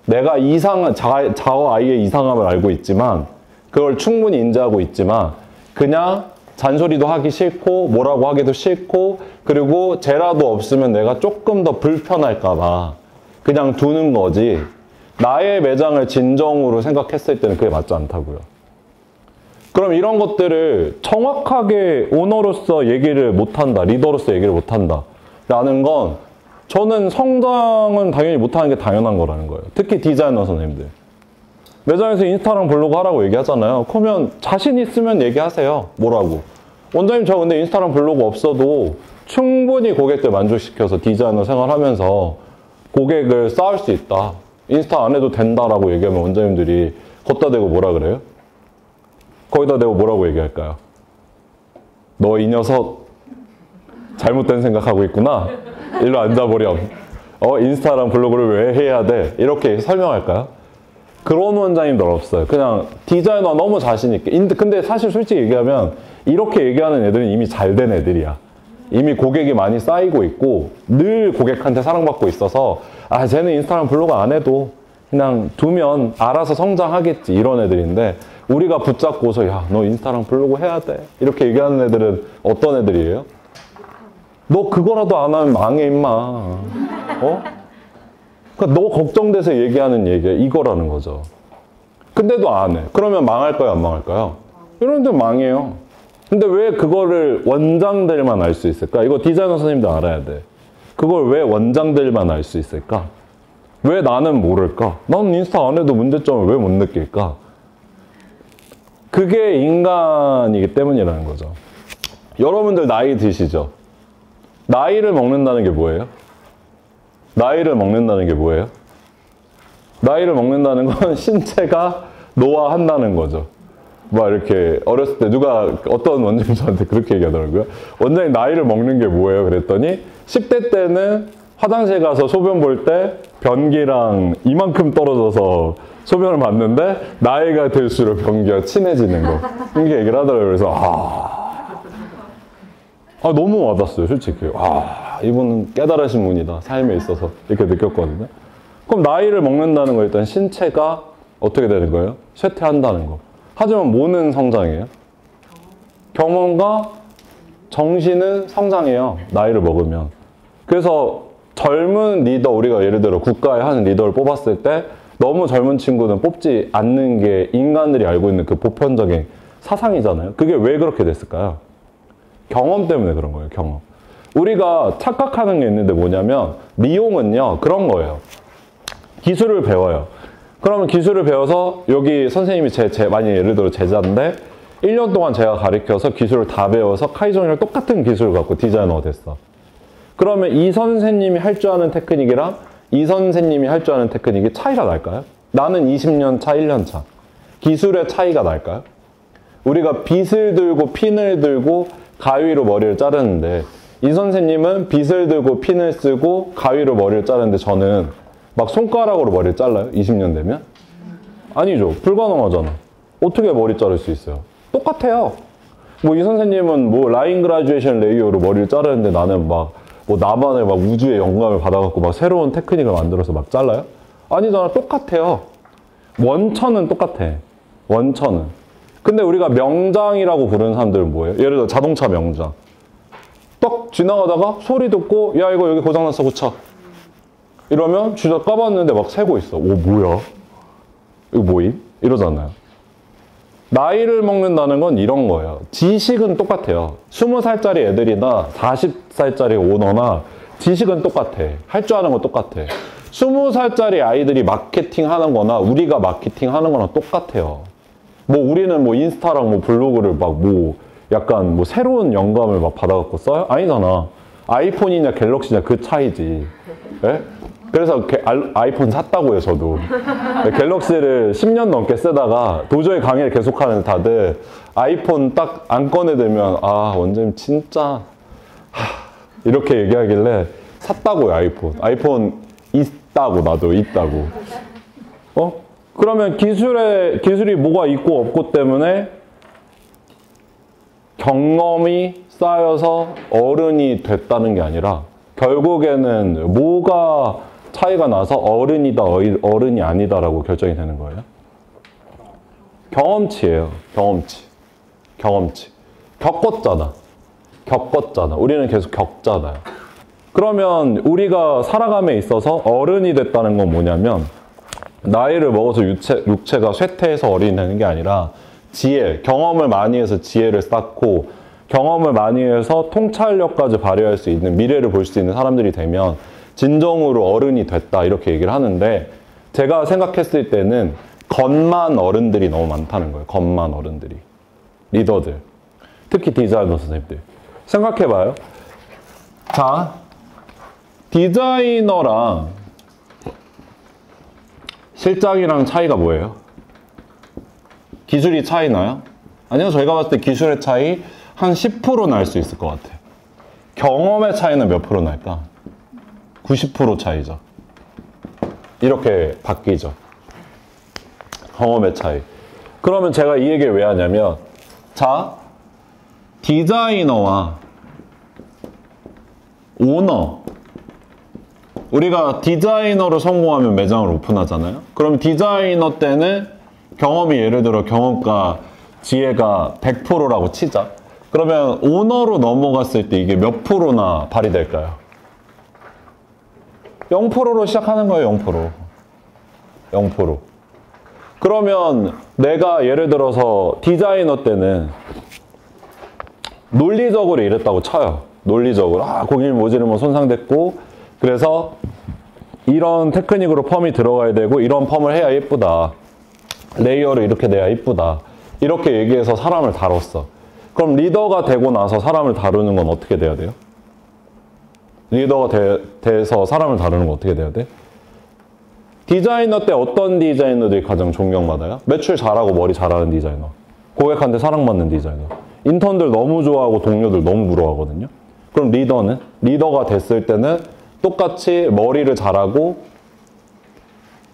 내가 이상한, 자, 자어 아이의 이상함을 알고 있지만, 그걸 충분히 인지하고 있지만, 그냥 잔소리도 하기 싫고, 뭐라고 하기도 싫고, 그리고 쟤라도 없으면 내가 조금 더 불편할까봐 그냥 두는 거지. 나의 매장을 진정으로 생각했을 때는 그게 맞지 않다고요. 그럼 이런 것들을 정확하게 오너로서 얘기를 못한다, 리더로서 얘기를 못한다. 라는 건 저는 성장은 당연히 못하는 게 당연한 거라는 거예요. 특히 디자이너 선생님들. 매장에서 인스타랑 블로그 하라고 얘기하잖아요. 그러면 자신 있으면 얘기하세요. 뭐라고. 원장님 저 근데 인스타랑 블로그 없어도 충분히 고객들 만족시켜서 디자이너 생활하면서 고객을 쌓을 수 있다. 인스타 안 해도 된다라고 얘기하면 원장님들이 걷다 대고 뭐라 그래요? 거기다 대고 뭐라고 얘기할까요? 너 이 녀석 잘못된 생각하고 있구나. 일로 앉아보렴. 어, 인스타랑 블로그를 왜 해야 돼? 이렇게 설명할까요? 그런 원장님들 없어요. 그냥 디자이너 너무 자신있게. 근데 사실 솔직히 얘기하면 이렇게 얘기하는 애들은 이미 잘 된 애들이야. 이미 고객이 많이 쌓이고 있고 늘 고객한테 사랑받고 있어서 아 쟤는 인스타랑 블로그 안 해도 그냥 두면 알아서 성장하겠지 이런 애들인데 우리가 붙잡고서 야 너 인스타랑 블로그 해야 돼 이렇게 얘기하는 애들은 어떤 애들이에요? 너 그거라도 안 하면 망해 임마 어? 그러니까 너 걱정돼서 얘기하는 얘기야 이거라는 거죠 근데도 안해 그러면 망할까요 안 망할까요? 이런 데 망해요 근데 왜 그거를 원장들만 알 수 있을까? 이거 디자이너 선생님도 알아야 돼 그걸 왜 원장들만 알 수 있을까? 왜 나는 모를까? 난 인스타 안 해도 문제점을 왜 못 느낄까? 그게 인간이기 때문이라는 거죠. 여러분들 나이 드시죠? 나이를 먹는다는 게 뭐예요? 나이를 먹는다는 게 뭐예요? 나이를 먹는다는 건 *laughs* 신체가 노화한다는 거죠. 막 이렇게 어렸을 때 누가 어떤 원장님 저한테 그렇게 얘기하더라고요. 원장님 나이를 먹는 게 뭐예요? 그랬더니 10대 때는 화장실 가서 소변 볼 때 변기랑 이만큼 떨어져서 소변을 봤는데 나이가 들수록 변기와 친해지는 거 이렇게 얘기를 하더라고요. 그래서 아, 아 너무 와닿았어요. 솔직히 아 이분은 깨달으신 분이다. 삶에 있어서 이렇게 느꼈거든요. 그럼 나이를 먹는다는 거 일단 신체가 어떻게 되는 거예요? 쇠퇴한다는 거. 하지만 뭐는 성장이에요? 경험과 정신은 성장해요. 나이를 먹으면. 그래서 젊은 리더, 우리가 예를 들어 국가에 하는 리더를 뽑았을 때 너무 젊은 친구는 뽑지 않는 게 인간들이 알고 있는 그 보편적인 사상이잖아요. 그게 왜 그렇게 됐을까요? 경험 때문에 그런 거예요, 경험. 우리가 착각하는 게 있는데 뭐냐면, 미용은요, 그런 거예요. 기술을 배워요. 그러면 기술을 배워서 여기 선생님이 제, 제 만약 예를 들어 제자인데 1년 동안 제가 가르쳐서 기술을 다 배워서 카이존이랑 똑같은 기술을 갖고 디자이너가 됐어. 그러면 이 선생님이 할 줄 아는 테크닉이랑 이 선생님이 할 줄 아는 테크닉이 차이가 날까요? 나는 20년 차, 1년 차. 기술의 차이가 날까요? 우리가 빗을 들고 핀을 들고 가위로 머리를 자르는데 이 선생님은 빗을 들고 핀을 쓰고 가위로 머리를 자르는데 저는 막 손가락으로 머리를 잘라요? 20년 되면? 아니죠. 불가능하잖아. 어떻게 머리 자를 수 있어요? 똑같아요. 뭐 이 선생님은 뭐 line graduation layer로 머리를 자르는데 나는 막 뭐 나만의 막 우주의 영감을 받아갖고 막 새로운 테크닉을 만들어서 막 잘라요? 아니잖아. 똑같아요. 원천은 똑같아. 원천은. 근데 우리가 명장이라고 부르는 사람들은 뭐예요? 예를 들어 자동차 명장. 딱 지나가다가 소리 듣고 야 이거 여기 고장났어 고쳐. 이러면 주자 까봤는데 막 세고 있어. 오, 뭐야? 이거 뭐임? 이러잖아요. 나이를 먹는다는 건 이런 거예요. 지식은 똑같아요. 20살짜리 애들이나 40살짜리 오너나 지식은 똑같아. 할 줄 아는 건 똑같아. 20살짜리 아이들이 마케팅 하는 거나 우리가 마케팅 하는 거랑 똑같아요. 뭐 우리는 뭐 인스타랑 뭐 블로그를 막 뭐 약간 뭐 새로운 영감을 막 받아갖고 써요? 아니잖아. 아이폰이냐 갤럭시냐 그 차이지. 예? 그래서 아이폰 샀다고요, 저도. 네, 갤럭시를 10년 넘게 쓰다가 도저히 강의를 계속하는 다들 아이폰 딱 안 꺼내들면 아, 원장님 진짜 하, 이렇게 얘기하길래 샀다고요, 아이폰. 아이폰 있다고, 나도 있다고. 어? 그러면 기술에, 기술이 뭐가 있고 없고 때문에 경험이 쌓여서 어른이 됐다는 게 아니라 결국에는 뭐가 차이가 나서 어른이다, 어른이 아니다라고 결정이 되는 거예요? 경험치예요. 경험치. 경험치. 겪었잖아. 겪었잖아. 우리는 계속 겪잖아요. 그러면 우리가 살아감에 있어서 어른이 됐다는 건 뭐냐면 나이를 먹어서 육체, 육체가 쇠퇴해서 어린이 되는 게 아니라 지혜, 경험을 많이 해서 지혜를 쌓고 경험을 많이 해서 통찰력까지 발휘할 수 있는 미래를 볼 수 있는 사람들이 되면 진정으로 어른이 됐다 이렇게 얘기를 하는데 제가 생각했을 때는 겉만 어른들이 너무 많다는 거예요. 겉만 어른들이. 리더들. 특히 디자이너 선생님들. 생각해봐요. 자, 디자이너랑 실장이랑 차이가 뭐예요? 기술이 차이 나요? 아니요, 저희가 봤을 때 기술의 차이 한 10%날 수 있을 것 같아요. 경험의 차이는 몇 프로 날까? 90% 차이죠. 이렇게 바뀌죠. 경험의 차이. 그러면 제가 이 얘기를 왜 하냐면, 자, 디자이너와 오너. 우리가 디자이너로 성공하면 매장을 오픈하잖아요. 그럼 디자이너 때는 경험이 예를 들어 경험과 지혜가 100%라고 치자. 그러면 오너로 넘어갔을 때 이게 몇 프로나 발휘될까요? 0%로 시작하는 거예요, 0%. 0%. 그러면 내가 예를 들어서 디자이너 때는 논리적으로 이랬다고 쳐요. 논리적으로. 아, 고객님 모질은 손상됐고, 그래서 이런 테크닉으로 펌이 들어가야 되고, 이런 펌을 해야 예쁘다. layer를 이렇게 내야 예쁘다. 이렇게 얘기해서 사람을 다뤘어. 그럼 리더가 되고 나서 사람을 다루는 건 어떻게 돼야 돼요? 리더가 돼, 돼서 사람을 다루는 건 어떻게 돼야 돼? 디자이너 때 어떤 디자이너들이 가장 존경받아요? 매출 잘하고 머리 잘하는 디자이너. 고객한테 사랑받는 디자이너. 인턴들 너무 좋아하고 동료들 너무 부러워하거든요. 그럼 리더는? 리더가 됐을 때는 똑같이 머리를 잘하고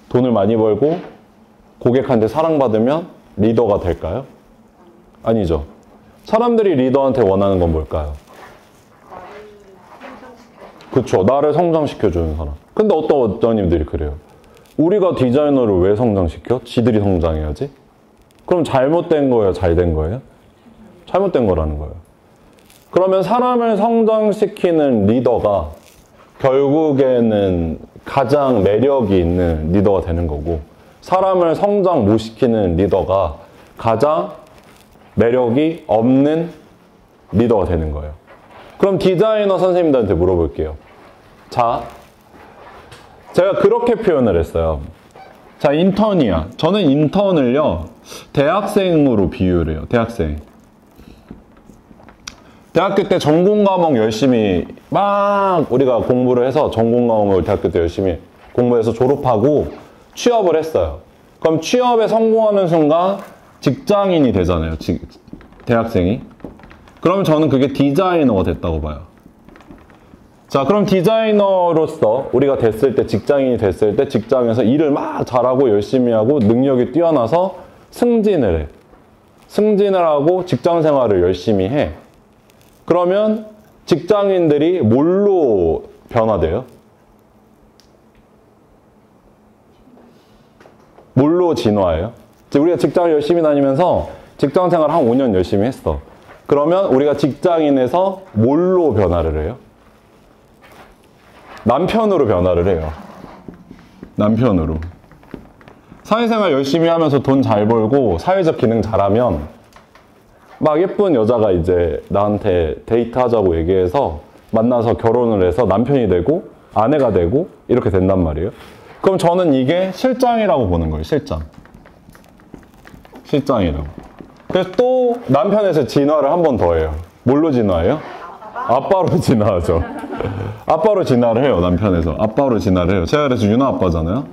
돈을 많이 벌고 고객한테 사랑받으면 리더가 될까요? 아니죠. 사람들이 리더한테 원하는 건 뭘까요? 그쵸. 나를 성장시켜주는 사람. 근데 어떤 원장님들이 그래요. 우리가 디자이너를 왜 성장시켜? 지들이 성장해야지. 그럼 잘못된 거예요? 잘 된 거예요? 잘못된 거라는 거예요. 그러면 사람을 성장시키는 리더가 결국에는 가장 매력이 있는 리더가 되는 거고, 사람을 성장 못 시키는 리더가 가장 매력이 없는 리더가 되는 거예요. 그럼 디자이너 선생님들한테 물어볼게요. 자, 제가 그렇게 표현을 했어요. 자, 인턴이야. 저는 인턴을요, 대학생으로 비유를 해요. 대학생. 대학교 때 전공 과목 열심히 막 우리가 공부를 해서 전공 과목을 대학교 때 열심히 공부해서 졸업하고 취업을 했어요. 그럼 취업에 성공하는 순간 직장인이 되잖아요. 지- 대학생이. 그럼 저는 그게 디자이너가 됐다고 봐요. 자, 그럼 디자이너로서 우리가 됐을 때, 직장인이 됐을 때 직장에서 일을 막 잘하고 열심히 하고 능력이 뛰어나서 승진을 해. 승진을 하고 직장 생활을 열심히 해. 그러면 직장인들이 뭘로 변화돼요? 뭘로 진화해요? 우리가 직장을 열심히 다니면서 직장 생활 한 5년 열심히 했어. 그러면 우리가 직장인에서 뭘로 변화를 해요? 남편으로 변화를 해요. 남편으로. 사회생활 열심히 하면서 돈 잘 벌고 사회적 기능 잘하면 막 예쁜 여자가 이제 나한테 데이트하자고 얘기해서 만나서 결혼을 해서 남편이 되고 아내가 되고 이렇게 된단 말이에요. 그럼 저는 이게 실장이라고 보는 거예요. 실장. 실장이라고. 그래서 또 남편에서 진화를 한 번 더 해요. 뭘로 진화해요? 아빠로 *laughs* 진화하죠. 아빠로 진화를 해요, 남편에서. 아빠로 진화를 해요. 제가 그래서 윤아 아빠잖아요.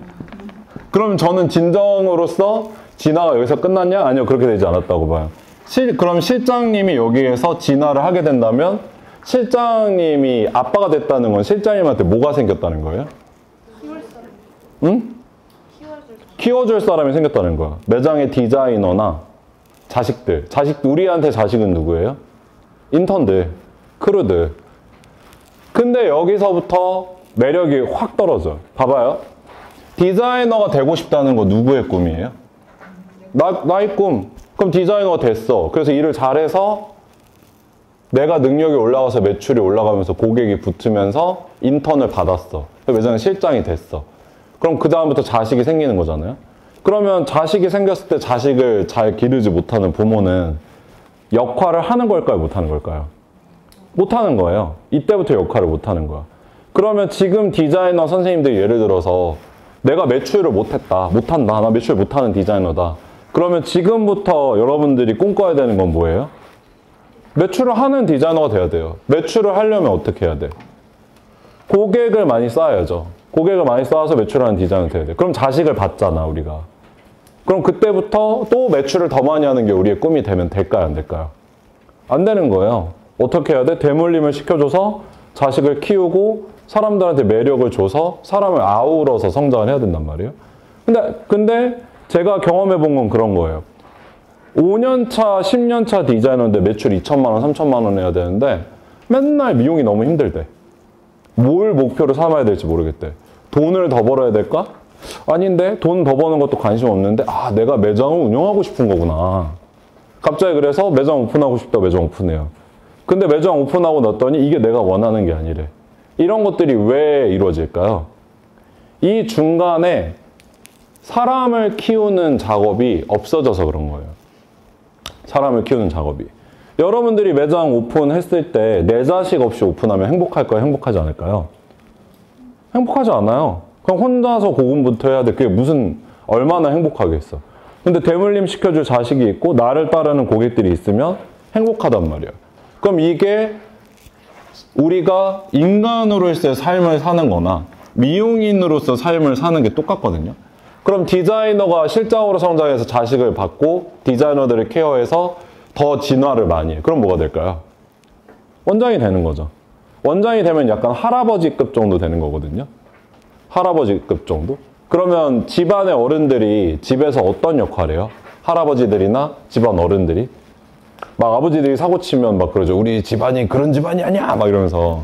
그럼 저는 진정으로서 진화가 여기서 끝났냐? 아니요, 그렇게 되지 않았다고 봐요. 실, 그럼 실장님이 여기에서 진화를 하게 된다면 실장님이 아빠가 됐다는 건 실장님한테 뭐가 생겼다는 거예요? 응? 키워줄 사람이 생겼다는 거야. 매장의 디자이너나 자식들. 자식, 우리한테 자식은 누구예요? 인턴들, 크루들. 근데 여기서부터 매력이 확 떨어져. 봐봐요. 디자이너가 되고 싶다는 거 누구의 꿈이에요? 나, 나의 꿈. 그럼 디자이너가 됐어. 그래서 일을 잘해서 내가 능력이 올라가서 매출이 올라가면서 고객이 붙으면서 인턴을 받았어. 매장 실장이 됐어. 그럼 그 다음부터 자식이 생기는 거잖아요. 그러면 자식이 생겼을 때 자식을 잘 기르지 못하는 부모는 역할을 하는 걸까요? 못하는 걸까요? 못하는 거예요. 이때부터 역할을 못하는 거야. 그러면 지금 디자이너 선생님들이 예를 들어서 내가 매출을 못했다. 못한다. 나 매출 못하는 디자이너다. 그러면 지금부터 여러분들이 꿈꿔야 되는 건 뭐예요? 매출을 하는 디자이너가 돼야 돼요. 매출을 하려면 어떻게 해야 돼? 고객을 많이 쌓아야죠. 고객을 많이 쌓아서 매출하는 디자이너 돼야 돼. 그럼 자식을 받잖아, 우리가. 그럼 그때부터 또 매출을 더 많이 하는 게 우리의 꿈이 되면 될까요, 안 될까요? 안 되는 거예요. 어떻게 해야 돼? 대물림을 시켜줘서 자식을 키우고 사람들한테 매력을 줘서 사람을 아우러서 성장을 해야 된단 말이에요. 근데, 근데 제가 경험해 본 건 그런 거예요. 5년차, 10년차 디자이너인데 매출 2천만 원, 3천만 원 해야 되는데 맨날 미용이 너무 힘들대. 뭘 목표로 삼아야 될지 모르겠대. 돈을 더 벌어야 될까? 아닌데 돈 더 버는 것도 관심 없는데 아 내가 매장을 운영하고 싶은 거구나. 갑자기 그래서 매장 오픈하고 싶다 매장 오픈해요. 근데 매장 오픈하고 났더니 이게 내가 원하는 게 아니래. 이런 것들이 왜 이루어질까요? 이 중간에 사람을 키우는 작업이 없어져서 그런 거예요. 사람을 키우는 작업이. 여러분들이 매장 오픈했을 때 내 자식 없이 오픈하면 행복할까요? 행복하지 않을까요? 행복하지 않아요. 그냥 혼자서 고군부터 해야 돼. 그게 무슨 얼마나 행복하겠어. 근데 대물림 시켜줄 자식이 있고 나를 따르는 고객들이 있으면 행복하단 말이야. 그럼 이게 우리가 인간으로서의 삶을 사는 거나 미용인으로서 삶을 사는 게 똑같거든요. 그럼 디자이너가 실장으로 성장해서 자식을 받고 디자이너들을 케어해서 더 진화를 많이 해. 그럼 뭐가 될까요? 원장이 되는 거죠. 원장이 되면 약간 할아버지급 정도 되는 거거든요. 할아버지급 정도? 그러면 집안의 어른들이 집에서 어떤 역할을 해요? 할아버지들이나 집안 어른들이? 막 아버지들이 사고 치면 막 그러죠. 우리 집안이 그런 집안이 아니야! 막 이러면서.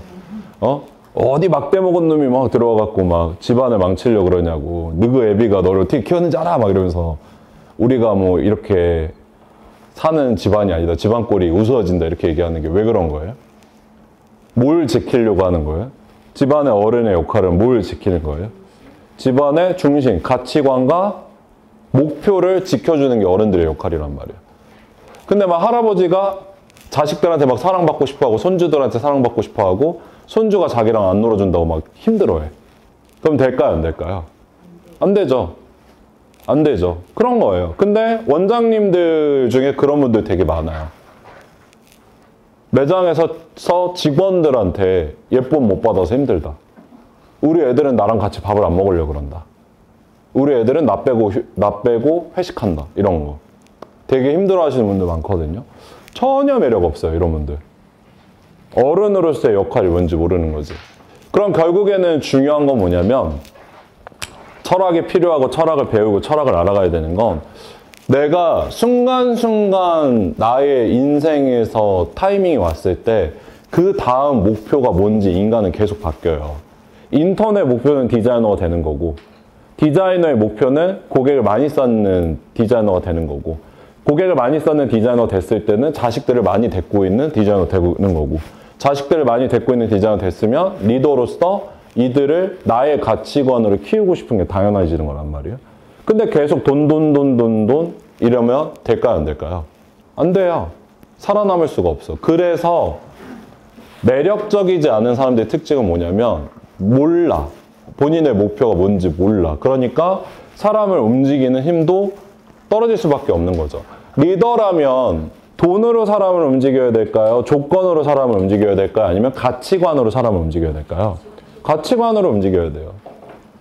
어? 어디 막대 먹은 놈이 막 들어와갖고 막 집안을 망치려고 그러냐고. 너그 애비가 너를 어떻게 키웠는지 알아? 막 이러면서. 우리가 뭐 이렇게 사는 집안이 아니다. 집안 꼴이 우스워진다. 이렇게 얘기하는 게 왜 그런 거예요? 뭘 지키려고 하는 거예요? 집안의 어른의 역할은 뭘 지키는 거예요? 집안의 중심, 가치관과 목표를 지켜주는 게 어른들의 역할이란 말이에요. 근데 막 할아버지가 자식들한테 막 사랑받고 싶어 하고 손주들한테 사랑받고 싶어 하고 손주가 자기랑 안 놀아준다고 막 힘들어해. 그럼 될까요? 안 될까요? 안 되죠. 안 되죠. 그런 거예요. 근데 원장님들 중에 그런 분들 되게 많아요. 매장에서 직원들한테 예쁨 못 받아서 힘들다. 우리 애들은 나랑 같이 밥을 안 먹으려고 그런다. 우리 애들은 나 빼고, 나 빼고 회식한다. 이런 거. 되게 힘들어 하시는 분들 많거든요. 전혀 매력 없어요. 이런 분들. 어른으로서의 역할이 뭔지 모르는 거지. 그럼 결국에는 중요한 건 뭐냐면 철학이 필요하고 철학을 배우고 철학을 알아가야 되는 건 내가 순간순간 나의 인생에서 타이밍이 왔을 때 그 다음 목표가 뭔지 인간은 계속 바뀌어요. 인턴의 목표는 디자이너가 되는 거고 디자이너의 목표는 고객을 많이 쌓는 디자이너가 되는 거고 고객을 많이 쌓는 디자이너 됐을 때는 자식들을 많이 데리고 있는 디자이너 되는 거고 자식들을 많이 데리고 있는 디자이너 됐으면 리더로서 이들을 나의 가치관으로 키우고 싶은 게 당연해지는 거란 말이에요. 근데 계속 돈, 돈, 돈, 돈, 돈 이러면 될까요? 안 될까요? 안 돼요. 살아남을 수가 없어. 그래서 매력적이지 않은 사람들의 특징은 뭐냐면 몰라. 본인의 목표가 뭔지 몰라. 그러니까 사람을 움직이는 힘도 떨어질 수밖에 없는 거죠. 리더라면 돈으로 사람을 움직여야 될까요? 조건으로 사람을 움직여야 될까요? 아니면 가치관으로 사람을 움직여야 될까요? 가치관으로 움직여야 돼요.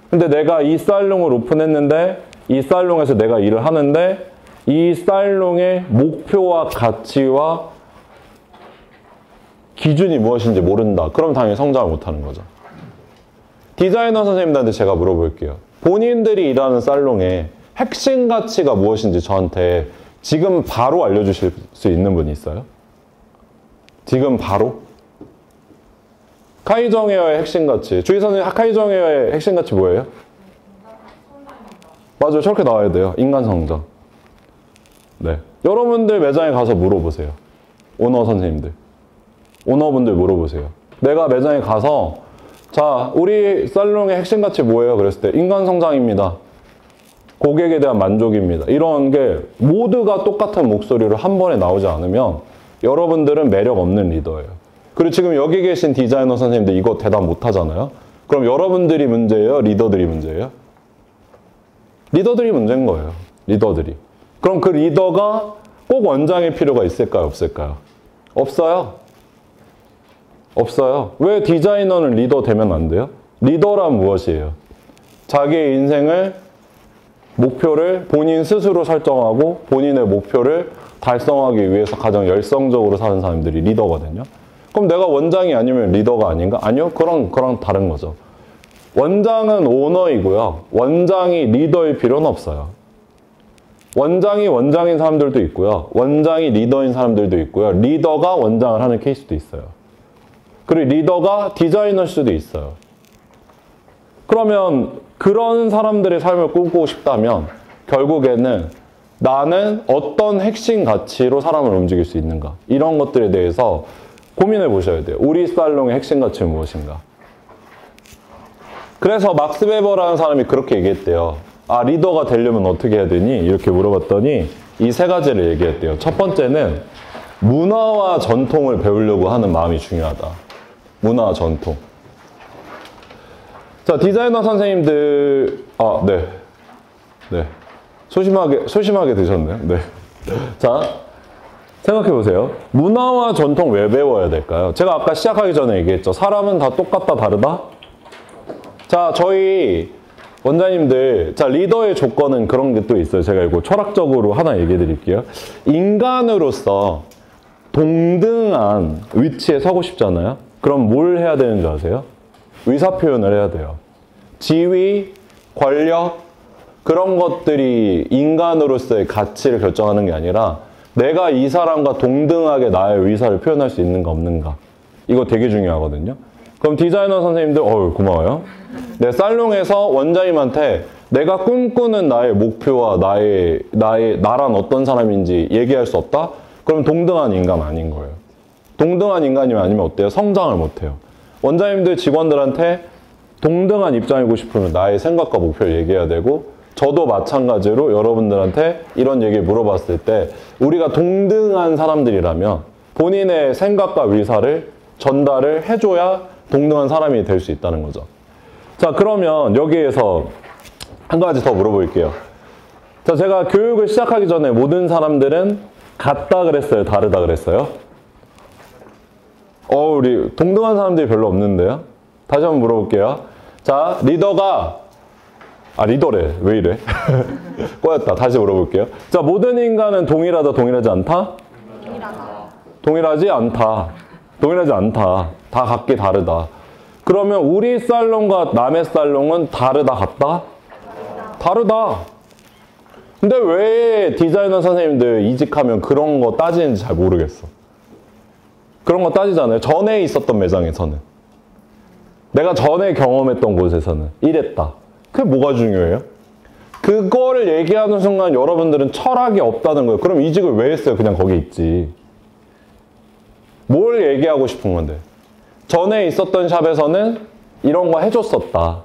근데 내가 이 살롱을 오픈했는데 이 살롱에서 내가 일을 하는데 이 살롱의 목표와 가치와 기준이 무엇인지 모른다. 그럼 당연히 성장을 못하는 거죠. 디자이너 선생님들한테 제가 물어볼게요. 본인들이 일하는 살롱의 핵심 가치가 무엇인지 저한테 지금 바로 알려주실 수 있는 분이 있어요? 지금 바로? 카이정 헤어의 핵심 가치. 주희 선생님, 카이정 헤어의 핵심 가치 뭐예요? 맞아요. 저렇게 나와야 돼요. 인간 성장. 네. 여러분들 매장에 가서 물어보세요. 오너 선생님들. 오너분들 물어보세요. 내가 매장에 가서 자, 우리 살롱의 핵심 가치 뭐예요? 그랬을 때 인간 성장입니다. 고객에 대한 만족입니다. 이런 게 모두가 똑같은 목소리로 한 번에 나오지 않으면 여러분들은 매력 없는 리더예요. 그리고 지금 여기 계신 디자이너 선생님들 이거 대답 못 하잖아요. 그럼 여러분들이 문제예요? 리더들이 문제예요? 리더들이 문제인 거예요. 리더들이. 그럼 그 리더가 꼭 원장일 필요가 있을까요? 없을까요? 없어요. 없어요. 왜 디자이너는 리더 되면 안 돼요? 리더란 무엇이에요? 자기의 인생을 목표를 본인 스스로 설정하고 본인의 목표를 달성하기 위해서 가장 열성적으로 사는 사람들이 리더거든요. 그럼 내가 원장이 아니면 리더가 아닌가? 아니요. 그런, 그런 다른 거죠. 원장은 오너이고요. 원장이 리더일 필요는 없어요. 원장이 원장인 사람들도 있고요. 원장이 리더인 사람들도 있고요. 리더가 원장을 하는 케이스도 있어요. 그리고 리더가 디자이너일 수도 있어요. 그러면 그런 사람들의 삶을 꾸고 싶다면 결국에는 나는 어떤 핵심 가치로 사람을 움직일 수 있는가 이런 것들에 대해서 고민해 보셔야 돼요. 우리 살롱의 핵심 가치는 무엇인가? 그래서 막스 베버라는 사람이 그렇게 얘기했대요. 아 리더가 되려면 어떻게 해야 되니? 이렇게 물어봤더니 이 세 가지를 얘기했대요. 첫 번째는 문화와 전통을 배우려고 하는 마음이 중요하다. 문화와 전통. 자, 디자이너 선생님들, 아, 네. 네. 소심하게, 소심하게 드셨네요. 네. 자, 생각해 보세요. 문화와 전통 왜 배워야 될까요? 제가 아까 시작하기 전에 얘기했죠. 사람은 다 똑같다, 다르다? 자, 저희 원장님들, 자, 리더의 조건은 그런 게 또 있어요. 제가 이거 철학적으로 하나 얘기해 드릴게요. 인간으로서 동등한 위치에 서고 싶잖아요? 그럼 뭘 해야 되는 줄 아세요? 의사 표현을 해야 돼요. 지위, 권력, 그런 것들이 인간으로서의 가치를 결정하는 게 아니라 내가 이 사람과 동등하게 나의 의사를 표현할 수 있는가 없는가. 이거 되게 중요하거든요. 그럼 디자이너 선생님들, 어우, 고마워요. 내 살롱에서 원장님한테 내가 꿈꾸는 나의 목표와 나의, 나의, 나란 어떤 사람인지 얘기할 수 없다? 그럼 동등한 인간 아닌 거예요. 동등한 인간이면 아니면 어때요? 성장을 못해요. 원장님들 직원들한테 동등한 입장이고 싶으면 나의 생각과 목표를 얘기해야 되고 저도 마찬가지로 여러분들한테 이런 얘기를 물어봤을 때 우리가 동등한 사람들이라면 본인의 생각과 의사를 전달을 해줘야 동등한 사람이 될 수 있다는 거죠. 자, 그러면 여기에서 한 가지 더 물어볼게요. 자, 제가 교육을 시작하기 전에 모든 사람들은 같다 그랬어요? 다르다 그랬어요? 어, 우리 동등한 사람들이 별로 없는데요? 다시 한번 물어볼게요. 자, 리더가 아, 리더래. 왜 이래? *laughs* 꼬였다. 다시 물어볼게요. 자, 모든 인간은 동일하다, 동일하지 않다? 동일하다. 동일하지 않다. 동일하지 않다. 다 각기 다르다. 그러면 우리 살롱과 남의 살롱은 다르다, 같다? 다르다. 근데 왜 디자이너 선생님들 이직하면 그런 거 따지는지 잘 모르겠어. 그런 거 따지잖아요. 전에 있었던 매장에서는. 내가 전에 경험했던 곳에서는 이랬다. 그게 뭐가 중요해요? 그거를 얘기하는 순간 여러분들은 철학이 없다는 거예요. 그럼 이직을 왜 했어요? 그냥 거기 있지. 뭘 얘기하고 싶은 건데? 전에 있었던 샵에서는 이런 거 해줬었다.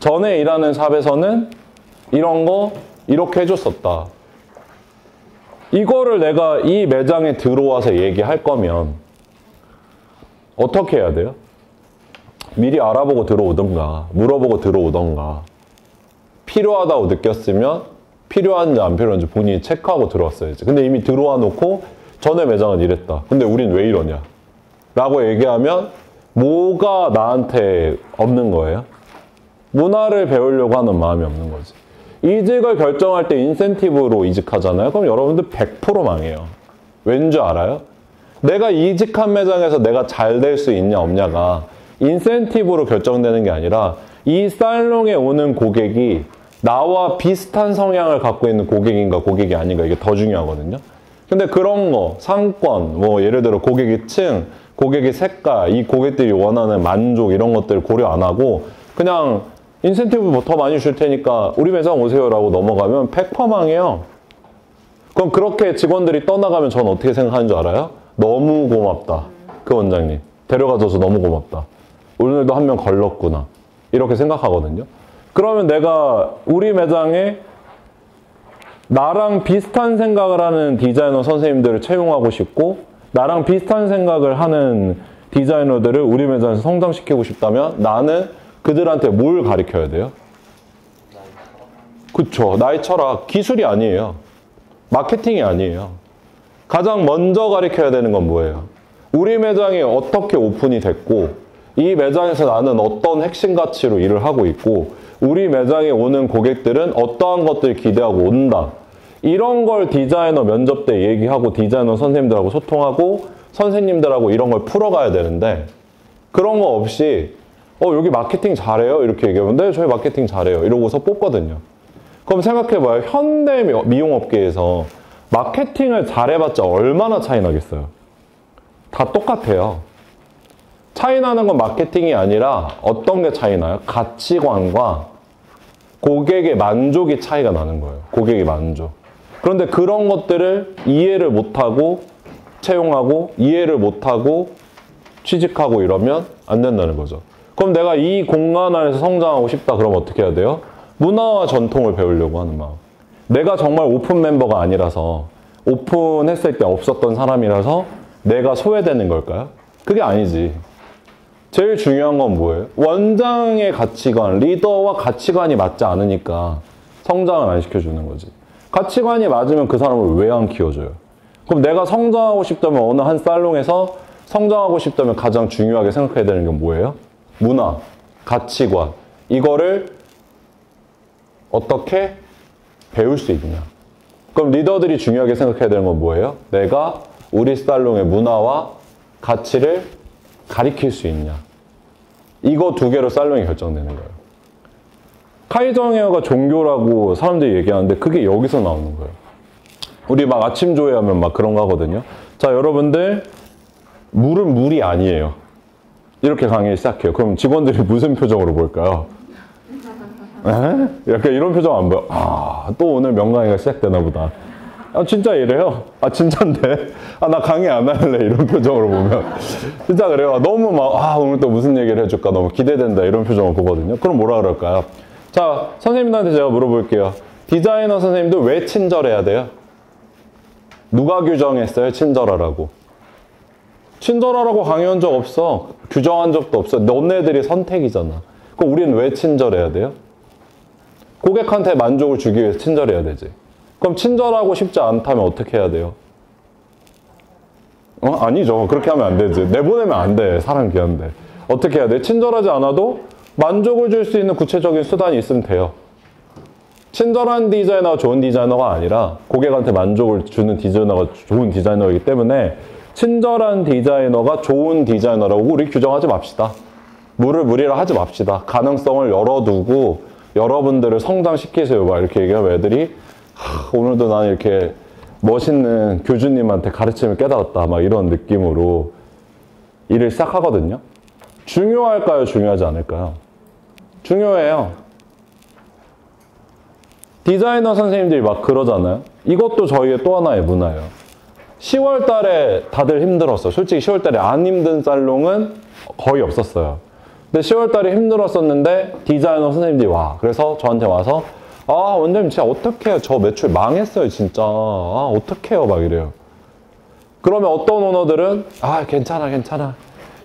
전에 일하는 샵에서는 이런 거 이렇게 해줬었다. 이거를 내가 이 매장에 들어와서 얘기할 거면 어떻게 해야 돼요? 미리 알아보고 들어오던가, 물어보고 들어오던가, 필요하다고 느꼈으면 필요한지 안 필요한지 본인이 체크하고 들어왔어야지. 근데 이미 들어와 놓고 전에 매장은 이랬다. 근데 우린 왜 이러냐? 라고 얘기하면 뭐가 나한테 없는 거예요? 문화를 배우려고 하는 마음이 없는 거지. 이직을 결정할 때 인센티브로 이직하잖아요. 그럼 여러분들 100% 망해요. 왠지 알아요? 내가 이직한 매장에서 내가 잘 될 수 있냐 없냐가 인센티브로 결정되는 게 아니라 이 살롱에 오는 고객이 나와 비슷한 성향을 갖고 있는 고객인가 고객이 아닌가 이게 더 중요하거든요. 근데 그런 거, 상권, 뭐 예를 들어 고객의 층, 고객의 색깔, 이 고객들이 원하는 만족 이런 것들 고려 안 하고 그냥 인센티브 더 많이 줄 테니까 우리 매장 오세요라고 넘어가면 100%망해요. 그럼 그렇게 직원들이 떠나가면 전 어떻게 생각하는 줄 알아요? 너무 고맙다. 그 원장님. 데려가줘서 너무 고맙다. 오늘도 한 명 걸렀구나. 이렇게 생각하거든요. 그러면 내가 우리 매장에 나랑 비슷한 생각을 하는 디자이너 선생님들을 채용하고 싶고 나랑 비슷한 생각을 하는 디자이너들을 우리 매장에서 성장시키고 싶다면 나는 그들한테 뭘 가르쳐야 돼요? 그쵸. 나의 철학. 기술이 아니에요. 마케팅이 아니에요. 가장 먼저 가르쳐야 되는 건 뭐예요? 우리 매장이 어떻게 오픈이 됐고, 이 매장에서 나는 어떤 핵심 가치로 일을 하고 있고, 우리 매장에 오는 고객들은 어떠한 것들 기대하고 온다. 이런 걸 디자이너 면접 때 얘기하고 디자이너 선생님들하고 소통하고 선생님들하고 이런 걸 풀어가야 되는데 그런 거 없이 어 여기 마케팅 잘해요 이렇게 얘기하면 네 저희 마케팅 잘해요 이러고서 뽑거든요. 그럼 생각해봐요 현대 미용업계에서 마케팅을 잘해봤자 얼마나 차이 나겠어요? 다 똑같아요. 차이 나는 건 마케팅이 아니라 어떤 게 차이 나요? 가치관과 고객의 만족이 차이가 나는 거예요. 고객의 만족. 그런데 그런 것들을 이해를 못하고 채용하고 이해를 못하고 취직하고 이러면 안 된다는 거죠. 그럼 내가 이 공간 안에서 성장하고 싶다 그러면 어떻게 해야 돼요? 문화와 전통을 배우려고 하는 마음. 내가 정말 오픈 멤버가 아니라서 오픈했을 때 없었던 사람이라서 내가 소외되는 걸까요? 그게 아니지. 제일 중요한 건 뭐예요? 원장의 가치관, 리더와 가치관이 맞지 않으니까 성장을 안 시켜주는 거지. 가치관이 맞으면 그 사람을 왜 안 키워줘요? 그럼 내가 성장하고 싶다면 어느 한 살롱에서 성장하고 싶다면 가장 중요하게 생각해야 되는 게 뭐예요? 문화, 가치관. 이거를 어떻게 배울 수 있냐. 그럼 리더들이 중요하게 생각해야 되는 건 뭐예요? 내가 우리 살롱의 문화와 가치를 가리킬 수 있냐. 이거 두 개로 살롱이 결정되는 거예요. 카이정웨어가 종교라고 사람들이 얘기하는데 그게 여기서 나오는 거예요. 우리 막 아침 조회하면 막 그런 거 하거든요. 자, 여러분들 물은 물이 아니에요. 이렇게 강의 시작해요. 그럼 직원들이 *laughs* 무슨 표정으로 볼까요? 에? 약간 이런 표정 안 보여. 아, 또 오늘 명강의가 시작되나 보다. 아, 진짜 이래요? 아, 진짠데? 아, 나 강의 안 할래. 이런 표정으로 보면. 진짜 그래요. 너무 막, 아, 오늘 또 무슨 얘기를 해줄까? 너무 기대된다. 이런 표정을 보거든요. 그럼 뭐라 그럴까요? 자, 선생님들한테 제가 물어볼게요. 디자이너 선생님도 왜 친절해야 돼요? 누가 규정했어요? 친절하라고. 친절하라고 강요한 적 없어. 규정한 적도 없어. 너네들이 선택이잖아. 그럼 우리는 왜 친절해야 돼요? 고객한테 만족을 주기 위해서 친절해야 되지. 그럼 친절하고 싶지 않다면 어떻게 해야 돼요? 어? 아니죠. 그렇게 하면 안 되지. 내보내면 안 돼. 사람 귀한데. 어떻게 해야 돼? 친절하지 않아도 만족을 줄 수 있는 구체적인 수단이 있으면 돼요. 친절한 디자이너가 좋은 디자이너가 아니라 고객한테 만족을 주는 디자이너가 좋은 디자이너이기 때문에 친절한 디자이너가 좋은 디자이너라고 우리 규정하지 맙시다. 물을 물이라 하지 맙시다. 가능성을 열어두고 여러분들을 성장시키세요. 막 이렇게 얘기하면 애들이 하, 오늘도 나는 이렇게 멋있는 교주님한테 가르침을 깨달았다. 막 이런 느낌으로 일을 시작하거든요. 중요할까요? 중요하지 않을까요? 중요해요. 디자이너 선생님들이 막 그러잖아요. 이것도 저희의 또 하나의 문화예요. 10월 달에 다들 힘들었어. 솔직히 10월 달에 안 힘든 살롱은 거의 없었어요. 근데 10월 달에 힘들었었는데 디자이너 선생님들이 와. 그래서 저한테 와서 아, 원장님 진짜 어떡해요. 저 매출 망했어요, 진짜. 아, 어떡해요. 막 이래요. 그러면 어떤 오너들은 아, 괜찮아, 괜찮아.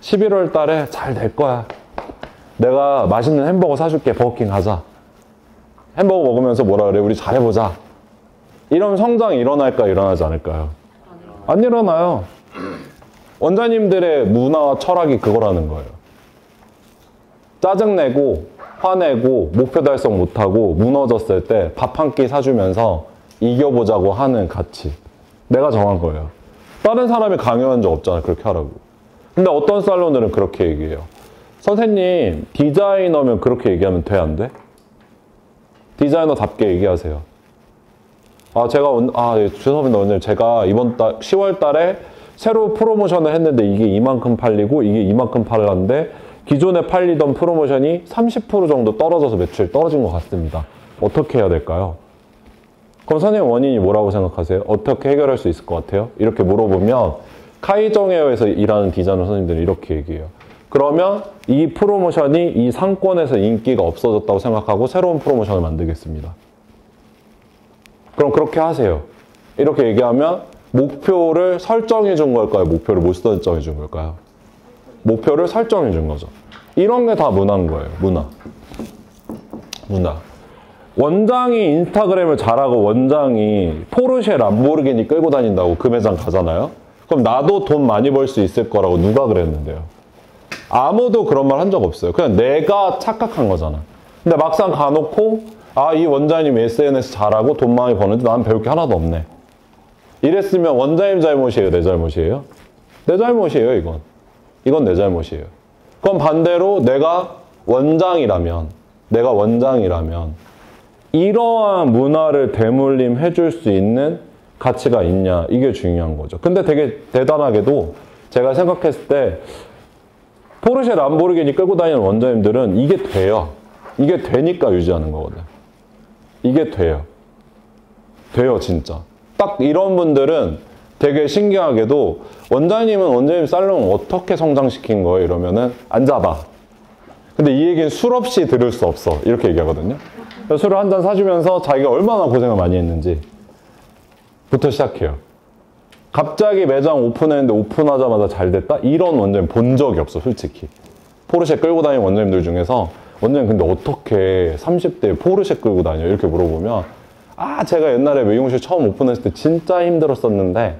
11월 달에 잘 될 거야. 내가 맛있는 햄버거 사줄게. 버거킹 가자. 햄버거 먹으면서 뭐라 그래? 우리 잘해보자. 이런 성장이 일어날까 일어나지 않을까요? 안 일어나요. 원장님들의 문화와 철학이 그거라는 거예요. 짜증내고 화내고 목표 달성 못하고 무너졌을 때 밥 한 끼 사주면서 이겨보자고 하는 가치. 내가 정한 거예요. 다른 사람이 강요한 적 없잖아요. 그렇게 하라고. 근데 어떤 살론들은 그렇게 얘기해요. 선생님, 디자이너면 그렇게 얘기하면 돼, 안 돼? 디자이너답게 얘기하세요. 아, 제가, 온, 아, 예, 죄송합니다. 오늘 제가 이번 달, 10월 달에 새로 프로모션을 했는데 이게 이만큼 팔리고 이게 이만큼 팔랐는데 기존에 팔리던 프로모션이 30% 정도 떨어져서 매출 떨어진 것 같습니다. 어떻게 해야 될까요? 그럼 선생님 원인이 뭐라고 생각하세요? 어떻게 해결할 수 있을 것 같아요? 이렇게 물어보면 카이정웨어에서 일하는 디자이너 선생님들이 이렇게 얘기해요. 그러면 이 프로모션이 이 상권에서 인기가 없어졌다고 생각하고 새로운 프로모션을 만들겠습니다. 그럼 그렇게 하세요. 이렇게 얘기하면 목표를 설정해 준 걸까요? 목표를 못 설정해 준 걸까요? 목표를 설정해 준 거죠. 이런 게 다 문화인 거예요. 문화. 문화. 원장이 인스타그램을 잘하고 원장이 포르쉐 람보르기니 끌고 다닌다고 그 매장 가잖아요. 그럼 나도 돈 많이 벌 수 있을 거라고 누가 그랬는데요? 아무도 그런 말 한 적 없어요. 그냥 내가 착각한 거잖아. 근데 막상 가놓고 아 이 원장님 SNS 잘하고 돈 많이 버는데 난 배울 게 하나도 없네. 이랬으면 원장님 잘못이에요, 내 잘못이에요? 내 잘못이에요, 이건. 이건 내 잘못이에요. 그럼 반대로 내가 원장이라면, 내가 원장이라면, 이러한 문화를 대물림 해줄 수 있는 가치가 있냐, 이게 중요한 거죠. 근데 되게 대단하게도 제가 생각했을 때, 포르쉐 람보르기니 끌고 다니는 원장님들은 이게 돼요. 이게 되니까 유지하는 거거든. 이게 돼요. 돼요, 진짜. 딱 이런 분들은 되게 신기하게도 원장님은 원장님 살롱 어떻게 성장시킨 거예요? 이러면은 앉아봐. 근데 이 얘기는 술 없이 들을 수 없어. 이렇게 얘기하거든요. 술을 한 잔 사주면서 자기가 얼마나 고생을 많이 했는지 부터 시작해요. 갑자기 매장 오픈했는데 오픈하자마자 잘 됐다? 이런 원장님 본 적이 없어, 솔직히. 포르쉐 끌고 다니는 원장님들 중에서 원장님 근데 어떻게 30대에 포르쉐 끌고 다녀? 이렇게 물어보면 아, 제가 옛날에 미용실 처음 오픈했을 때 진짜 힘들었었는데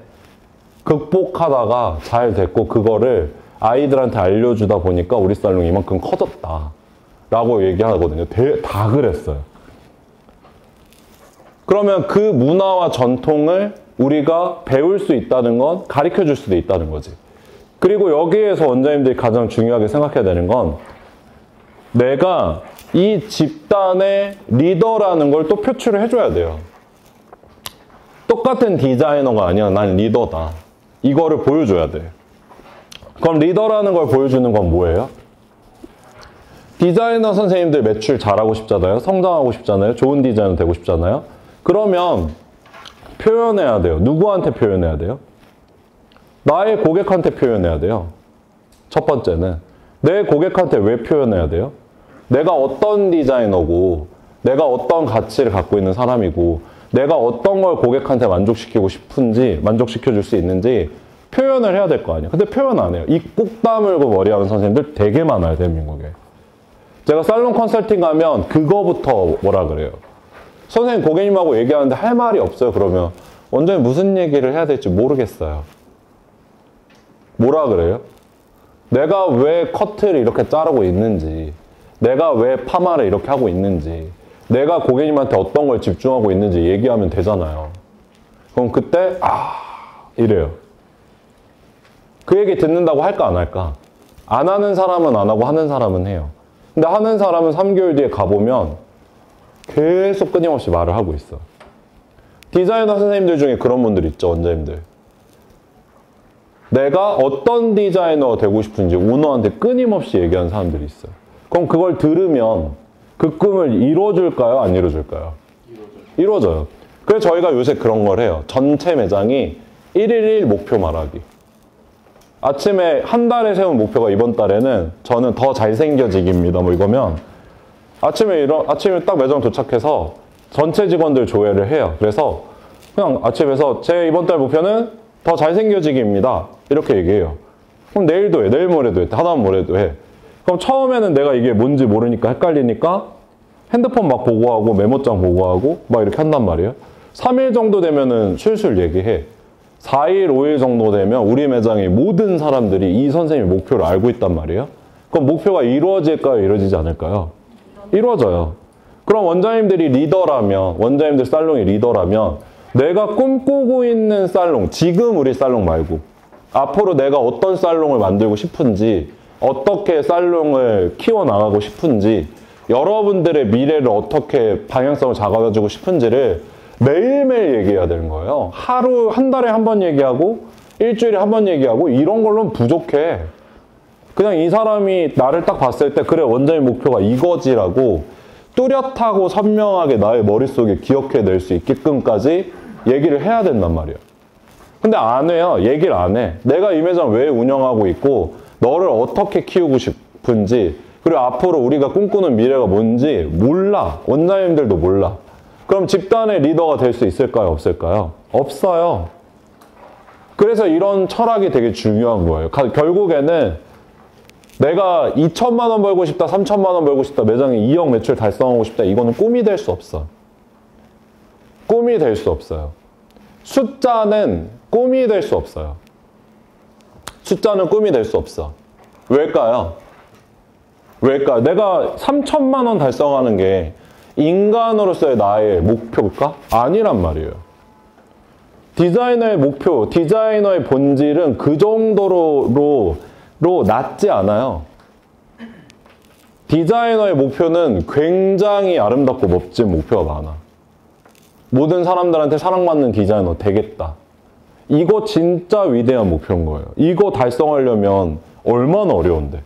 극복하다가 잘 됐고 그거를 아이들한테 알려주다 보니까 우리 살롱이 이만큼 커졌다. 라고 얘기하거든요. 다 그랬어요. 그러면 그 문화와 전통을 우리가 배울 수 있다는 건 가르쳐 줄 수도 있다는 거지. 그리고 여기에서 원장님들이 가장 중요하게 생각해야 되는 건 내가 이 집단의 리더라는 걸 또 표출을 해줘야 돼요. 똑같은 디자이너가 아니야. 난 리더다. 이거를 보여줘야 돼. 그럼 리더라는 걸 보여주는 건 뭐예요? 디자이너 선생님들 매출 잘하고 싶잖아요. 성장하고 싶잖아요. 좋은 디자이너 되고 싶잖아요. 그러면 표현해야 돼요. 누구한테 표현해야 돼요? 나의 고객한테 표현해야 돼요. 첫 번째는. 내 고객한테 왜 표현해야 돼요? 내가 어떤 디자이너고, 내가 어떤 가치를 갖고 있는 사람이고, 내가 어떤 걸 고객한테 만족시키고 싶은지, 만족시켜 줄 수 있는지 표현을 해야 될 거 아니에요. 근데 표현 안 해요. 입꼭 다물고 머리하는 선생님들 되게 많아요, 대한민국에. 제가 살롱 컨설팅 가면 그거부터 뭐라 그래요. 선생님 고객님하고 얘기하는데 할 말이 없어요. 그러면 원장님 무슨 얘기를 해야 될지 모르겠어요. 뭐라 그래요? 내가 왜 커트를 이렇게 자르고 있는지, 내가 왜 파마를 이렇게 하고 있는지, 내가 고객님한테 어떤 걸 집중하고 있는지 얘기하면 되잖아요. 그럼 그때, 아, 이래요. 그 얘기 듣는다고 할까, 안 할까? 안 하는 사람은 안 하고 하는 사람은 해요. 근데 하는 사람은 3개월 뒤에 가보면 계속 끊임없이 말을 하고 있어. 디자이너 선생님들 중에 그런 분들 있죠, 원장님들. 내가 어떤 디자이너 되고 싶은지 오너한테 끊임없이 얘기하는 사람들이 있어요. 그럼 그걸 들으면 그 꿈을 이뤄줄까요? 안 이뤄줄까요? 이루어져요. 이루어져요. 그래서 저희가 요새 그런 걸 해요. 전체 매장이 1일1 목표 말하기. 아침에 한 달에 세운 목표가 이번 달에는 저는 더 잘생겨지기입니다. 뭐 이거면 아침에 이런 아침에 딱 매장 도착해서 전체 직원들 조회를 해요. 그래서 그냥 아침에서 제 이번 달 목표는 더 잘생겨지기입니다. 이렇게 얘기해요. 그럼 내일도 해, 내일 모레도 해, 하다음 모레도 해. 그럼 처음에는 내가 이게 뭔지 모르니까 헷갈리니까 핸드폰 막 보고하고 메모장 보고하고 막 이렇게 한단 말이에요. 3일 정도 되면은 술술 얘기해. 4일, 5일 정도 되면 우리 매장의 모든 사람들이 이 선생님 목표를 알고 있단 말이에요. 그럼 목표가 이루어질까요? 이루어지지 않을까요? 이루어져요. 그럼 원장님들이 리더라면, 원장님들 살롱이 리더라면, 내가 꿈꾸고 있는 살롱, 지금 우리 살롱 말고, 앞으로 내가 어떤 살롱을 만들고 싶은지, 어떻게 살롱을 키워나가고 싶은지, 여러분들의 미래를 어떻게 방향성을 잡아가지고 싶은지를 매일매일 얘기해야 되는 거예요. 하루, 한 달에 한 번 얘기하고, 일주일에 한 번 얘기하고, 이런 걸로는 부족해. 그냥 이 사람이 나를 딱 봤을 때, 그래, 원장님 목표가 이거지라고 뚜렷하고 선명하게 나의 머릿속에 기억해낼 수 있게끔까지 얘기를 해야 된단 말이에요. 근데 안 해요. 얘기를 안 해. 내가 이 매장 왜 운영하고 있고, 너를 어떻게 키우고 싶은지, 그리고 앞으로 우리가 꿈꾸는 미래가 뭔지 몰라. 원장님들도 몰라. 그럼 집단의 리더가 될 수 있을까요? 없을까요? 없어요. 그래서 이런 철학이 되게 중요한 거예요. 결국에는 내가 2천만 원 벌고 싶다, 3천만 원 벌고 싶다, 매장에 2억 매출 달성하고 싶다, 이거는 꿈이 될 수 없어. 꿈이 될 수 없어요. 숫자는 꿈이 될 수 없어요. 숫자는 꿈이 될 수 없어. 왜일까요? 왜일까? 내가 3천만 원 달성하는 게 인간으로서의 나의 목표일까? 아니란 말이에요. 디자이너의 목표, 디자이너의 본질은 그 정도로 로 낮지 않아요. 디자이너의 목표는 굉장히 아름답고 멋진 목표가 많아. 모든 사람들한테 사랑받는 디자이너 되겠다. 이거 진짜 위대한 목표인 거예요. 이거 달성하려면 얼마나 어려운데.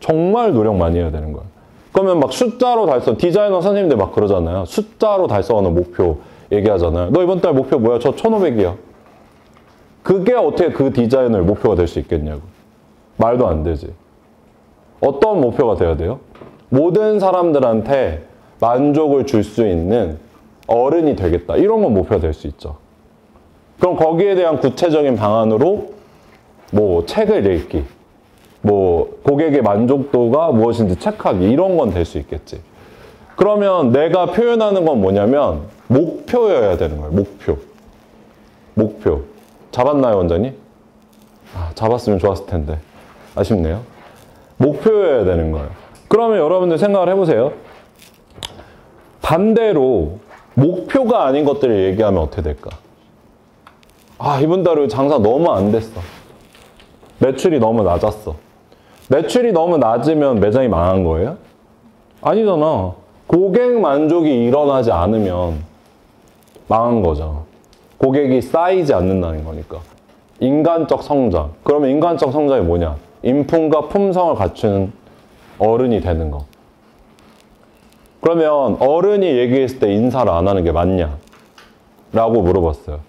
정말 노력 많이 해야 되는 거예요. 그러면 막 숫자로 달성, 디자이너 선생님들 막 그러잖아요. 숫자로 달성하는 목표 얘기하잖아요. 너 이번 달 목표 뭐야? 저 1500이야. 그게 어떻게 그 디자이너의 목표가 될 수 있겠냐고. 말도 안 되지. 어떤 목표가 돼야 돼요? 모든 사람들한테 만족을 줄 수 있는 어른이 되겠다. 이런 건 목표가 될 수 있죠. 그럼 거기에 대한 구체적인 방안으로 뭐 책을 읽기, 뭐 고객의 만족도가 무엇인지 체크하기 이런 건 될 수 있겠지. 그러면 내가 표현하는 건 뭐냐면 목표여야 되는 거예요. 목표. 목표. 잡았나요, 원장님? 아, 잡았으면 좋았을 텐데. 아쉽네요. 목표여야 되는 거예요. 그러면 여러분들 생각을 해보세요. 반대로 목표가 아닌 것들을 얘기하면 어떻게 될까? 아, 이번 달에 장사 너무 안 됐어. 매출이 너무 낮았어. 매출이 너무 낮으면 매장이 망한 거예요? 아니잖아. 고객 만족이 일어나지 않으면 망한 거죠. 고객이 쌓이지 않는다는 거니까. 인간적 성장. 그러면 인간적 성장이 뭐냐? 인품과 품성을 갖춘 어른이 되는 거. 그러면 어른이 얘기했을 때 인사를 안 하는 게 맞냐? 라고 물어봤어요.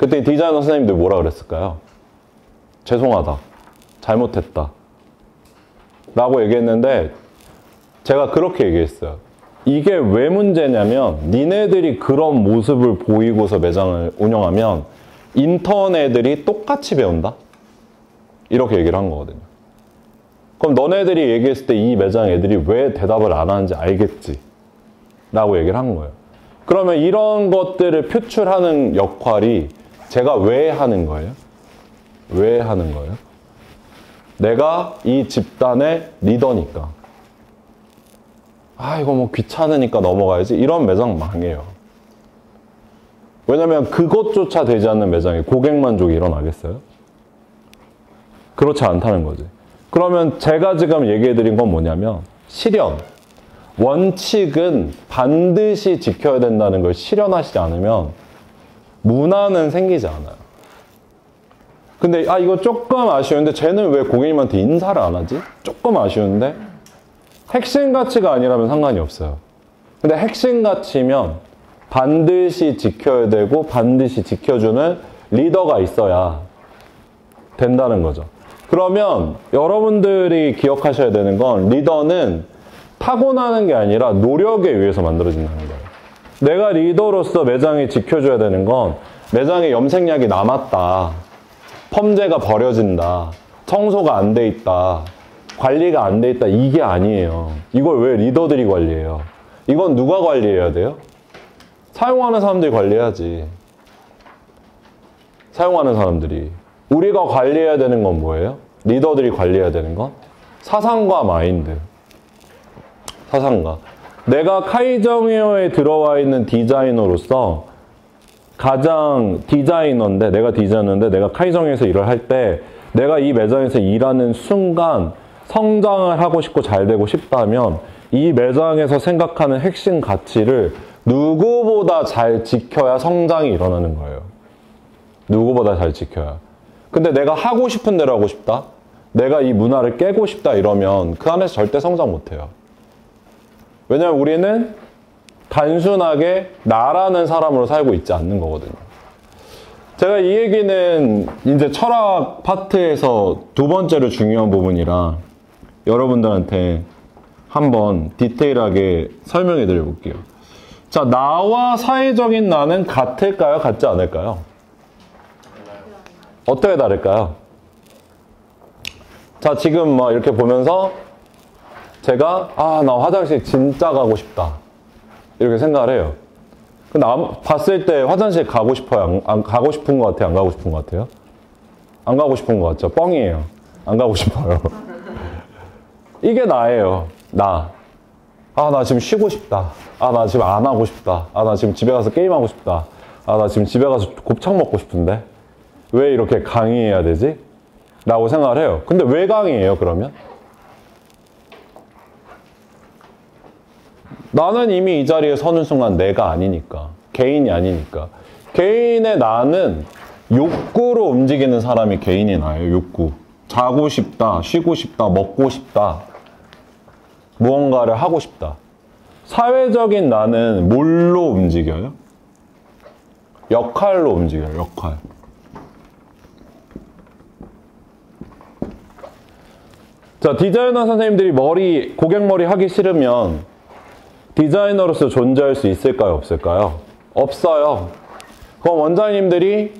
그때 디자이너 선생님들 뭐라 그랬을까요? 죄송하다. 잘못했다. 라고 얘기했는데 제가 그렇게 얘기했어요. 이게 왜 문제냐면 니네들이 그런 모습을 보이고서 매장을 운영하면 인턴 애들이 똑같이 배운다? 이렇게 얘기를 한 거거든요. 그럼 너네들이 얘기했을 때 이 매장 애들이 왜 대답을 안 하는지 알겠지? 라고 얘기를 한 거예요. 그러면 이런 것들을 표출하는 역할이 제가 왜 하는 거예요? 왜 하는 거예요? 내가 이 집단의 리더니까. 아, 이거 뭐 귀찮으니까 넘어가야지. 이런 매장 망해요. 왜냐면 그것조차 되지 않는 매장에 고객 만족이 일어나겠어요? 그렇지 않다는 거지. 그러면 제가 지금 얘기해 드린 건 뭐냐면 실현. 원칙은 반드시 지켜야 된다는 걸 실현하시지 않으면 문화는 생기지 않아요. 근데 아 이거 조금 아쉬운데 쟤는 왜 고객님한테 인사를 안 하지? 조금 아쉬운데 핵심 가치가 아니라면 상관이 없어요. 근데 핵심 가치면 반드시 지켜야 되고 반드시 지켜주는 리더가 있어야 된다는 거죠. 그러면 여러분들이 기억하셔야 되는 건 리더는 타고나는 게 아니라 노력에 의해서 만들어진다는 거예요. 내가 리더로서 매장에 지켜줘야 되는 건 매장에 염색약이 남았다. 펌제가 버려진다. 청소가 안 돼 있다. 관리가 안 돼 있다. 이게 아니에요. 이걸 왜 리더들이 관리해요? 이건 누가 관리해야 돼요? 사용하는 사람들이 관리해야지. 사용하는 사람들이. 우리가 관리해야 되는 건 뭐예요? 리더들이 관리해야 되는 건? 사상과 마인드. 사상과. 내가 카이정웨어에 들어와 있는 디자이너로서 가장 디자이너인데, 내가 디자이너인데, 내가 카이정에서 일을 할 때, 내가 이 매장에서 일하는 순간 성장을 하고 싶고 잘 되고 싶다면, 이 매장에서 생각하는 핵심 가치를 누구보다 잘 지켜야 성장이 일어나는 거예요. 누구보다 잘 지켜야. 근데 내가 하고 싶은 대로 하고 싶다? 내가 이 문화를 깨고 싶다 이러면 그 안에서 절대 성장 못 해요. 왜냐면 우리는 단순하게 나라는 사람으로 살고 있지 않는 거거든요. 제가 이 얘기는 이제 철학 파트에서 두 번째로 중요한 부분이라 여러분들한테 한번 디테일하게 설명해 드려 볼게요. 자, 나와 사회적인 나는 같을까요? 같지 않을까요? 어떻게 다를까요? 자, 지금 막 이렇게 보면서 제가 아, 나 화장실 진짜 가고 싶다. 이렇게 생각을 해요. 근데 봤을 때 화장실 가고 싶어요? 안, 안 가고 싶은 것 같아요? 안 가고 싶은 것 같아요? 안 가고 싶은 것 같죠? 뻥이에요. 안 가고 싶어요. *laughs* 이게 나예요. 나. 아, 나 지금 쉬고 싶다. 아, 나 지금 안 하고 싶다. 아, 나 지금 집에 가서 게임하고 싶다. 아, 나 지금 집에 가서 곱창 먹고 싶은데. 왜 이렇게 강의해야 되지? 라고 생각을 해요. 근데 왜 강의해요, 그러면? 나는 이미 이 자리에 서는 순간 내가 아니니까. 개인이 아니니까. 개인의 나는 욕구로 움직이는 사람이 개인이 나예요, 욕구. 자고 싶다, 쉬고 싶다, 먹고 싶다. 무언가를 하고 싶다. 사회적인 나는 뭘로 움직여요? 역할로 움직여요, 역할. 자, 디자이너 선생님들이 머리, 고객머리 하기 싫으면 디자이너로서 존재할 수 있을까요? 없을까요? 없어요. 그럼 원장님들이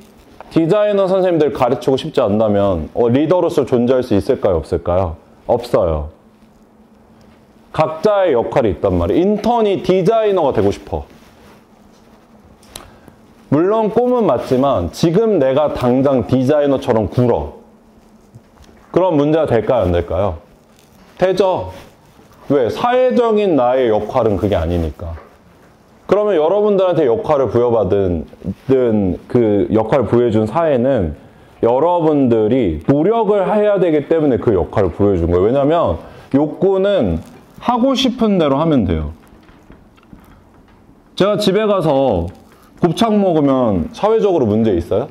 디자이너 선생님들 가르치고 싶지 않다면 어, 리더로서 존재할 수 있을까요? 없을까요? 없어요. 각자의 역할이 있단 말이에요. 인턴이 디자이너가 되고 싶어. 물론 꿈은 맞지만 지금 내가 당장 디자이너처럼 굴어. 그런 문제가 될까요? 안 될까요? 되죠. 왜? 사회적인 나의 역할은 그게 아니니까. 그러면 여러분들한테 역할을 부여받은 그 역할을 부여해준 사회는 여러분들이 노력을 해야 되기 때문에 그 역할을 부여해준 거예요. 왜냐하면 욕구는 하고 싶은 대로 하면 돼요. 제가 집에 가서 곱창 먹으면 사회적으로 문제 있어요?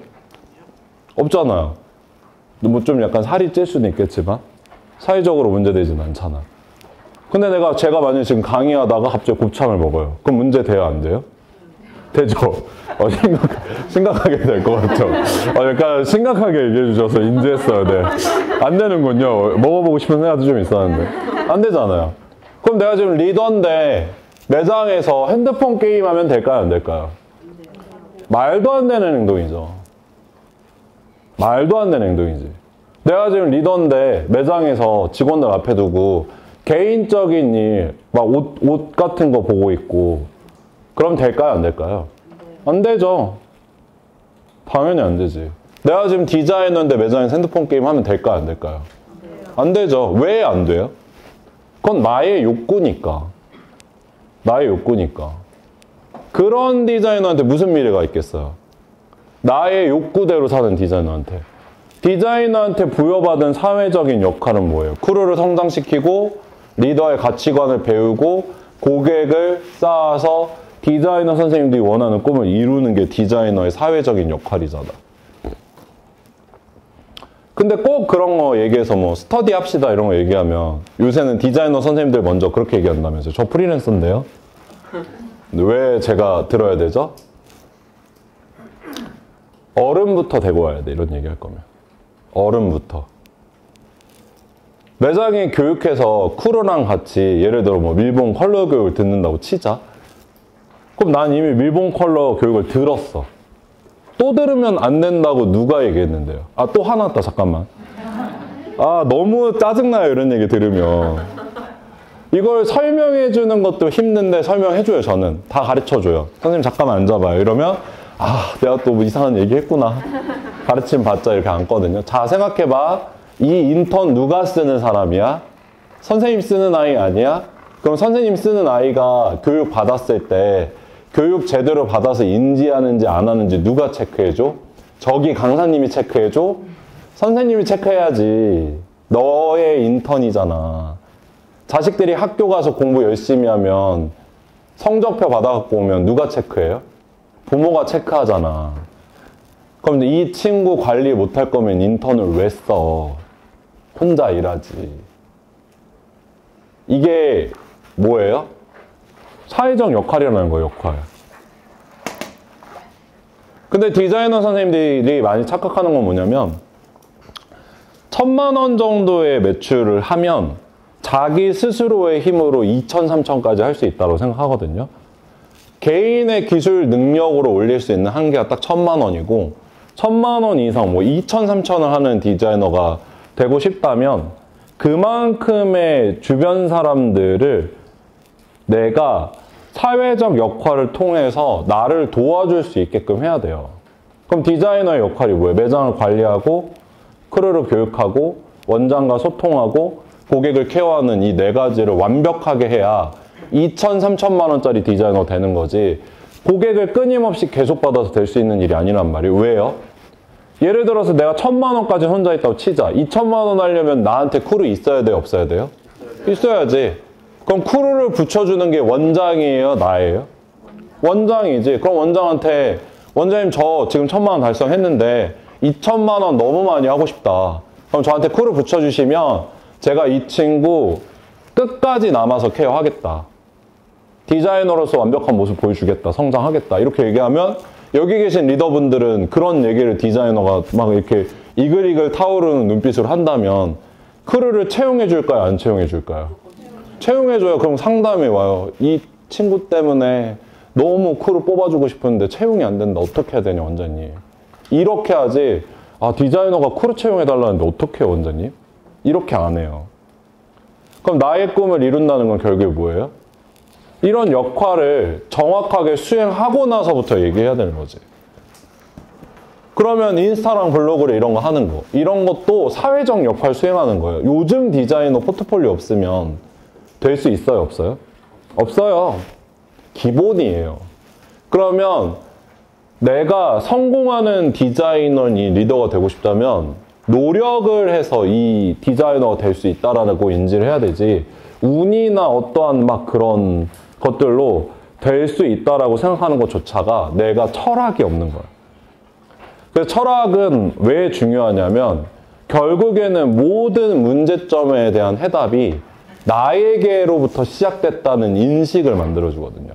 없잖아요. 뭐 좀 약간 살이 찔 수는 있겠지만 사회적으로 문제되지는 않잖아. 근데 내가 제가 만약에 지금 강의하다가 갑자기 곱창을 먹어요. 그럼 문제 돼요, 안 돼요? 되죠. 어, 심각, 심각하게 될 것 같죠. 어, 약간 심각하게 얘기해 주셔서 인지했어요. 네. 안 되는군요. 먹어보고 싶은 생각도 좀 있었는데. 안 되잖아요. 그럼 내가 지금 리더인데 매장에서 핸드폰 게임하면 될까요, 안 될까요? 말도 안 되는 행동이죠. 말도 안 되는 행동이지. 내가 지금 리더인데 매장에서 직원들 앞에 두고 개인적인 일, 막 옷, 옷 같은 거 보고 있고, 그럼 될까요? 안 될까요? 안 되죠. 당연히 안 되지. 내가 지금 디자이너인데 매장에서 핸드폰 게임 하면 될까요? 안 될까요? 안 되죠. 왜 안 돼요? 그건 나의 욕구니까. 나의 욕구니까. 그런 디자이너한테 무슨 미래가 있겠어요? 나의 욕구대로 사는 디자이너한테. 디자이너한테 부여받은 사회적인 역할은 뭐예요? 크루를 성장시키고 리더의 가치관을 배우고 고객을 쌓아서 디자이너 선생님들이 원하는 꿈을 이루는 게 디자이너의 사회적인 역할이잖아. 근데 꼭 그런 거 얘기해서 뭐 스터디 합시다 이런 거 얘기하면 요새는 디자이너 선생님들 먼저 그렇게 얘기한다면서요. 저 프리랜서인데요. 왜 제가 들어야 되죠? 어른부터 되고 와야 돼 이런 얘기 할 거면 어른부터 매장에 교육해서 쿠로랑 같이 예를 들어 뭐 밀봉 컬러 교육을 듣는다고 치자 그럼 난 이미 밀봉 컬러 교육을 들었어 또 들으면 안 된다고 누가 얘기했는데요 아 또 하나 왔다 잠깐만 아 너무 짜증나요 이런 얘기 들으면 이걸 설명해 주는 것도 힘든데 설명해 줘요, 저는. 다 가르쳐 줘요. 선생님 잠깐만 앉아봐요. 이러면 아, 내가 또 뭐 이상한 얘기 했구나. 가르침 받자 이렇게 앉거든요. 자, 생각해 봐. 이 인턴 누가 쓰는 사람이야? 선생님 쓰는 아이 아니야? 그럼 선생님 쓰는 아이가 교육 받았을 때 교육 제대로 받아서 인지하는지 안 하는지 누가 체크해줘? 저기 강사님이 체크해줘? 선생님이 체크해야지. 너의 인턴이잖아. 자식들이 학교 가서 공부 열심히 하면 성적표 받아갖고 오면 누가 체크해요? 부모가 체크하잖아. 그럼 이 친구 관리 못할 거면 인턴을 왜 써? 혼자 일하지. 이게 뭐예요? 사회적 역할이라는 거예요, 역할. 근데 디자이너 선생님들이 많이 착각하는 건 뭐냐면, 천만 원 정도의 매출을 하면 자기 스스로의 힘으로 2천, 3천까지 할 수 있다고 생각하거든요. 개인의 기술 능력으로 올릴 수 있는 한계가 딱 천만 원이고, 천만 원 이상, 뭐 2천, 3천을 하는 디자이너가 되고 싶다면, 그만큼의 주변 사람들을 내가 사회적 역할을 통해서 나를 도와줄 수 있게끔 해야 돼요. 그럼 디자이너의 역할이 뭐예요? 매장을 관리하고, 크루를 교육하고, 원장과 소통하고, 고객을 케어하는 이 네 가지를 완벽하게 해야 2천, 3천만 원짜리 디자이너 되는 거지. 고객을 끊임없이 계속 받아서 될 수 있는 일이 아니란 말이에요. 왜요? 예를 들어서 내가 천만 원까지 혼자 있다고 치자. 2천만 원 하려면 나한테 크루 있어야 돼요? 없어야 돼요? 있어야지. 그럼 크루를 붙여주는 게 원장이에요? 나예요? 원장이지. 그럼 원장한테 원장님 저 지금 천만 원 달성했는데 2천만 원 너무 많이 하고 싶다. 그럼 저한테 크루 붙여주시면 제가 이 친구 끝까지 남아서 케어하겠다. 디자이너로서 완벽한 모습 보여주겠다. 성장하겠다. 이렇게 얘기하면 여기 계신 리더분들은 그런 얘기를 디자이너가 막 이렇게 이글이글 타오르는 눈빛으로 한다면 크루를 채용해 줄까요? 안 채용해 줄까요? 채용해 줘요. 그럼 상담이 와요. 이 친구 때문에 너무 크루 뽑아주고 싶은데 채용이 안 된다. 어떻게 해야 되냐, 원장님. 이렇게 하지. 아, 디자이너가 크루 채용해 달라는데 어떻게 해요, 원장님? 이렇게 안 해요. 그럼 나의 꿈을 이룬다는 건 결국에 뭐예요? 이런 역할을 정확하게 수행하고 나서부터 얘기해야 되는 거지. 그러면 인스타랑 블로그를 이런 거 하는 거. 이런 것도 사회적 역할 수행하는 거예요. 요즘 디자이너 포트폴리오 없으면 될 수 있어요? 없어요? 없어요. 기본이에요. 그러면 내가 성공하는 디자이너니 리더가 되고 싶다면 노력을 해서 이 디자이너가 될 수 있다라고 인지를 해야 되지 운이나 어떠한 막 그런 것들로 될 수 있다라고 생각하는 것조차가 내가 철학이 없는 거야. 그래서 철학은 왜 중요하냐면 결국에는 모든 문제점에 대한 해답이 나에게로부터 시작됐다는 인식을 만들어주거든요.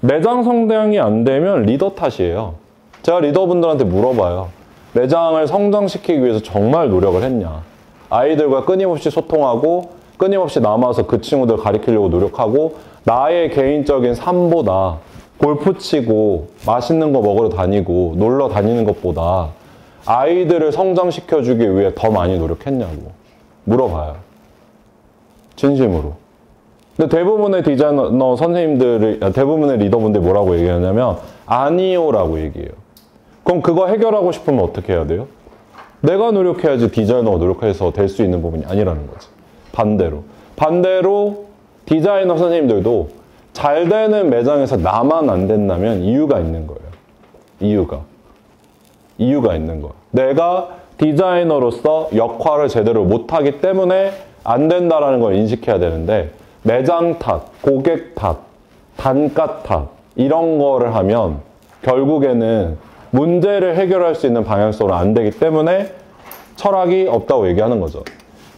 매장 성장이 안 되면 리더 탓이에요. 제가 리더분들한테 물어봐요. 매장을 성장시키기 위해서 정말 노력을 했냐? 아이들과 끊임없이 소통하고 끊임없이 남아서 그 친구들 가리키려고 노력하고 나의 개인적인 삶보다 골프 치고 맛있는 거 먹으러 다니고 놀러 다니는 것보다 아이들을 성장시켜주기 위해 더 많이 노력했냐고 물어봐요. 진심으로. 근데 대부분의 디자이너 선생님들이, 대부분의 리더분들이 뭐라고 얘기하냐면 아니요라고 얘기해요. 그럼 그거 해결하고 싶으면 어떻게 해야 돼요? 내가 노력해야지 디자이너가 노력해서 될 수 있는 부분이 아니라는 거지. 반대로. 반대로 디자이너 선생님들도 잘 되는 매장에서 나만 안 된다면 이유가 있는 거예요. 이유가. 이유가 있는 거예요. 내가 디자이너로서 역할을 제대로 못하기 때문에 안 된다라는 걸 인식해야 되는데 매장 탓, 고객 탓, 단가 탓 이런 거를 하면 결국에는 문제를 해결할 수 있는 방향성으로 안 되기 때문에 철학이 없다고 얘기하는 거죠.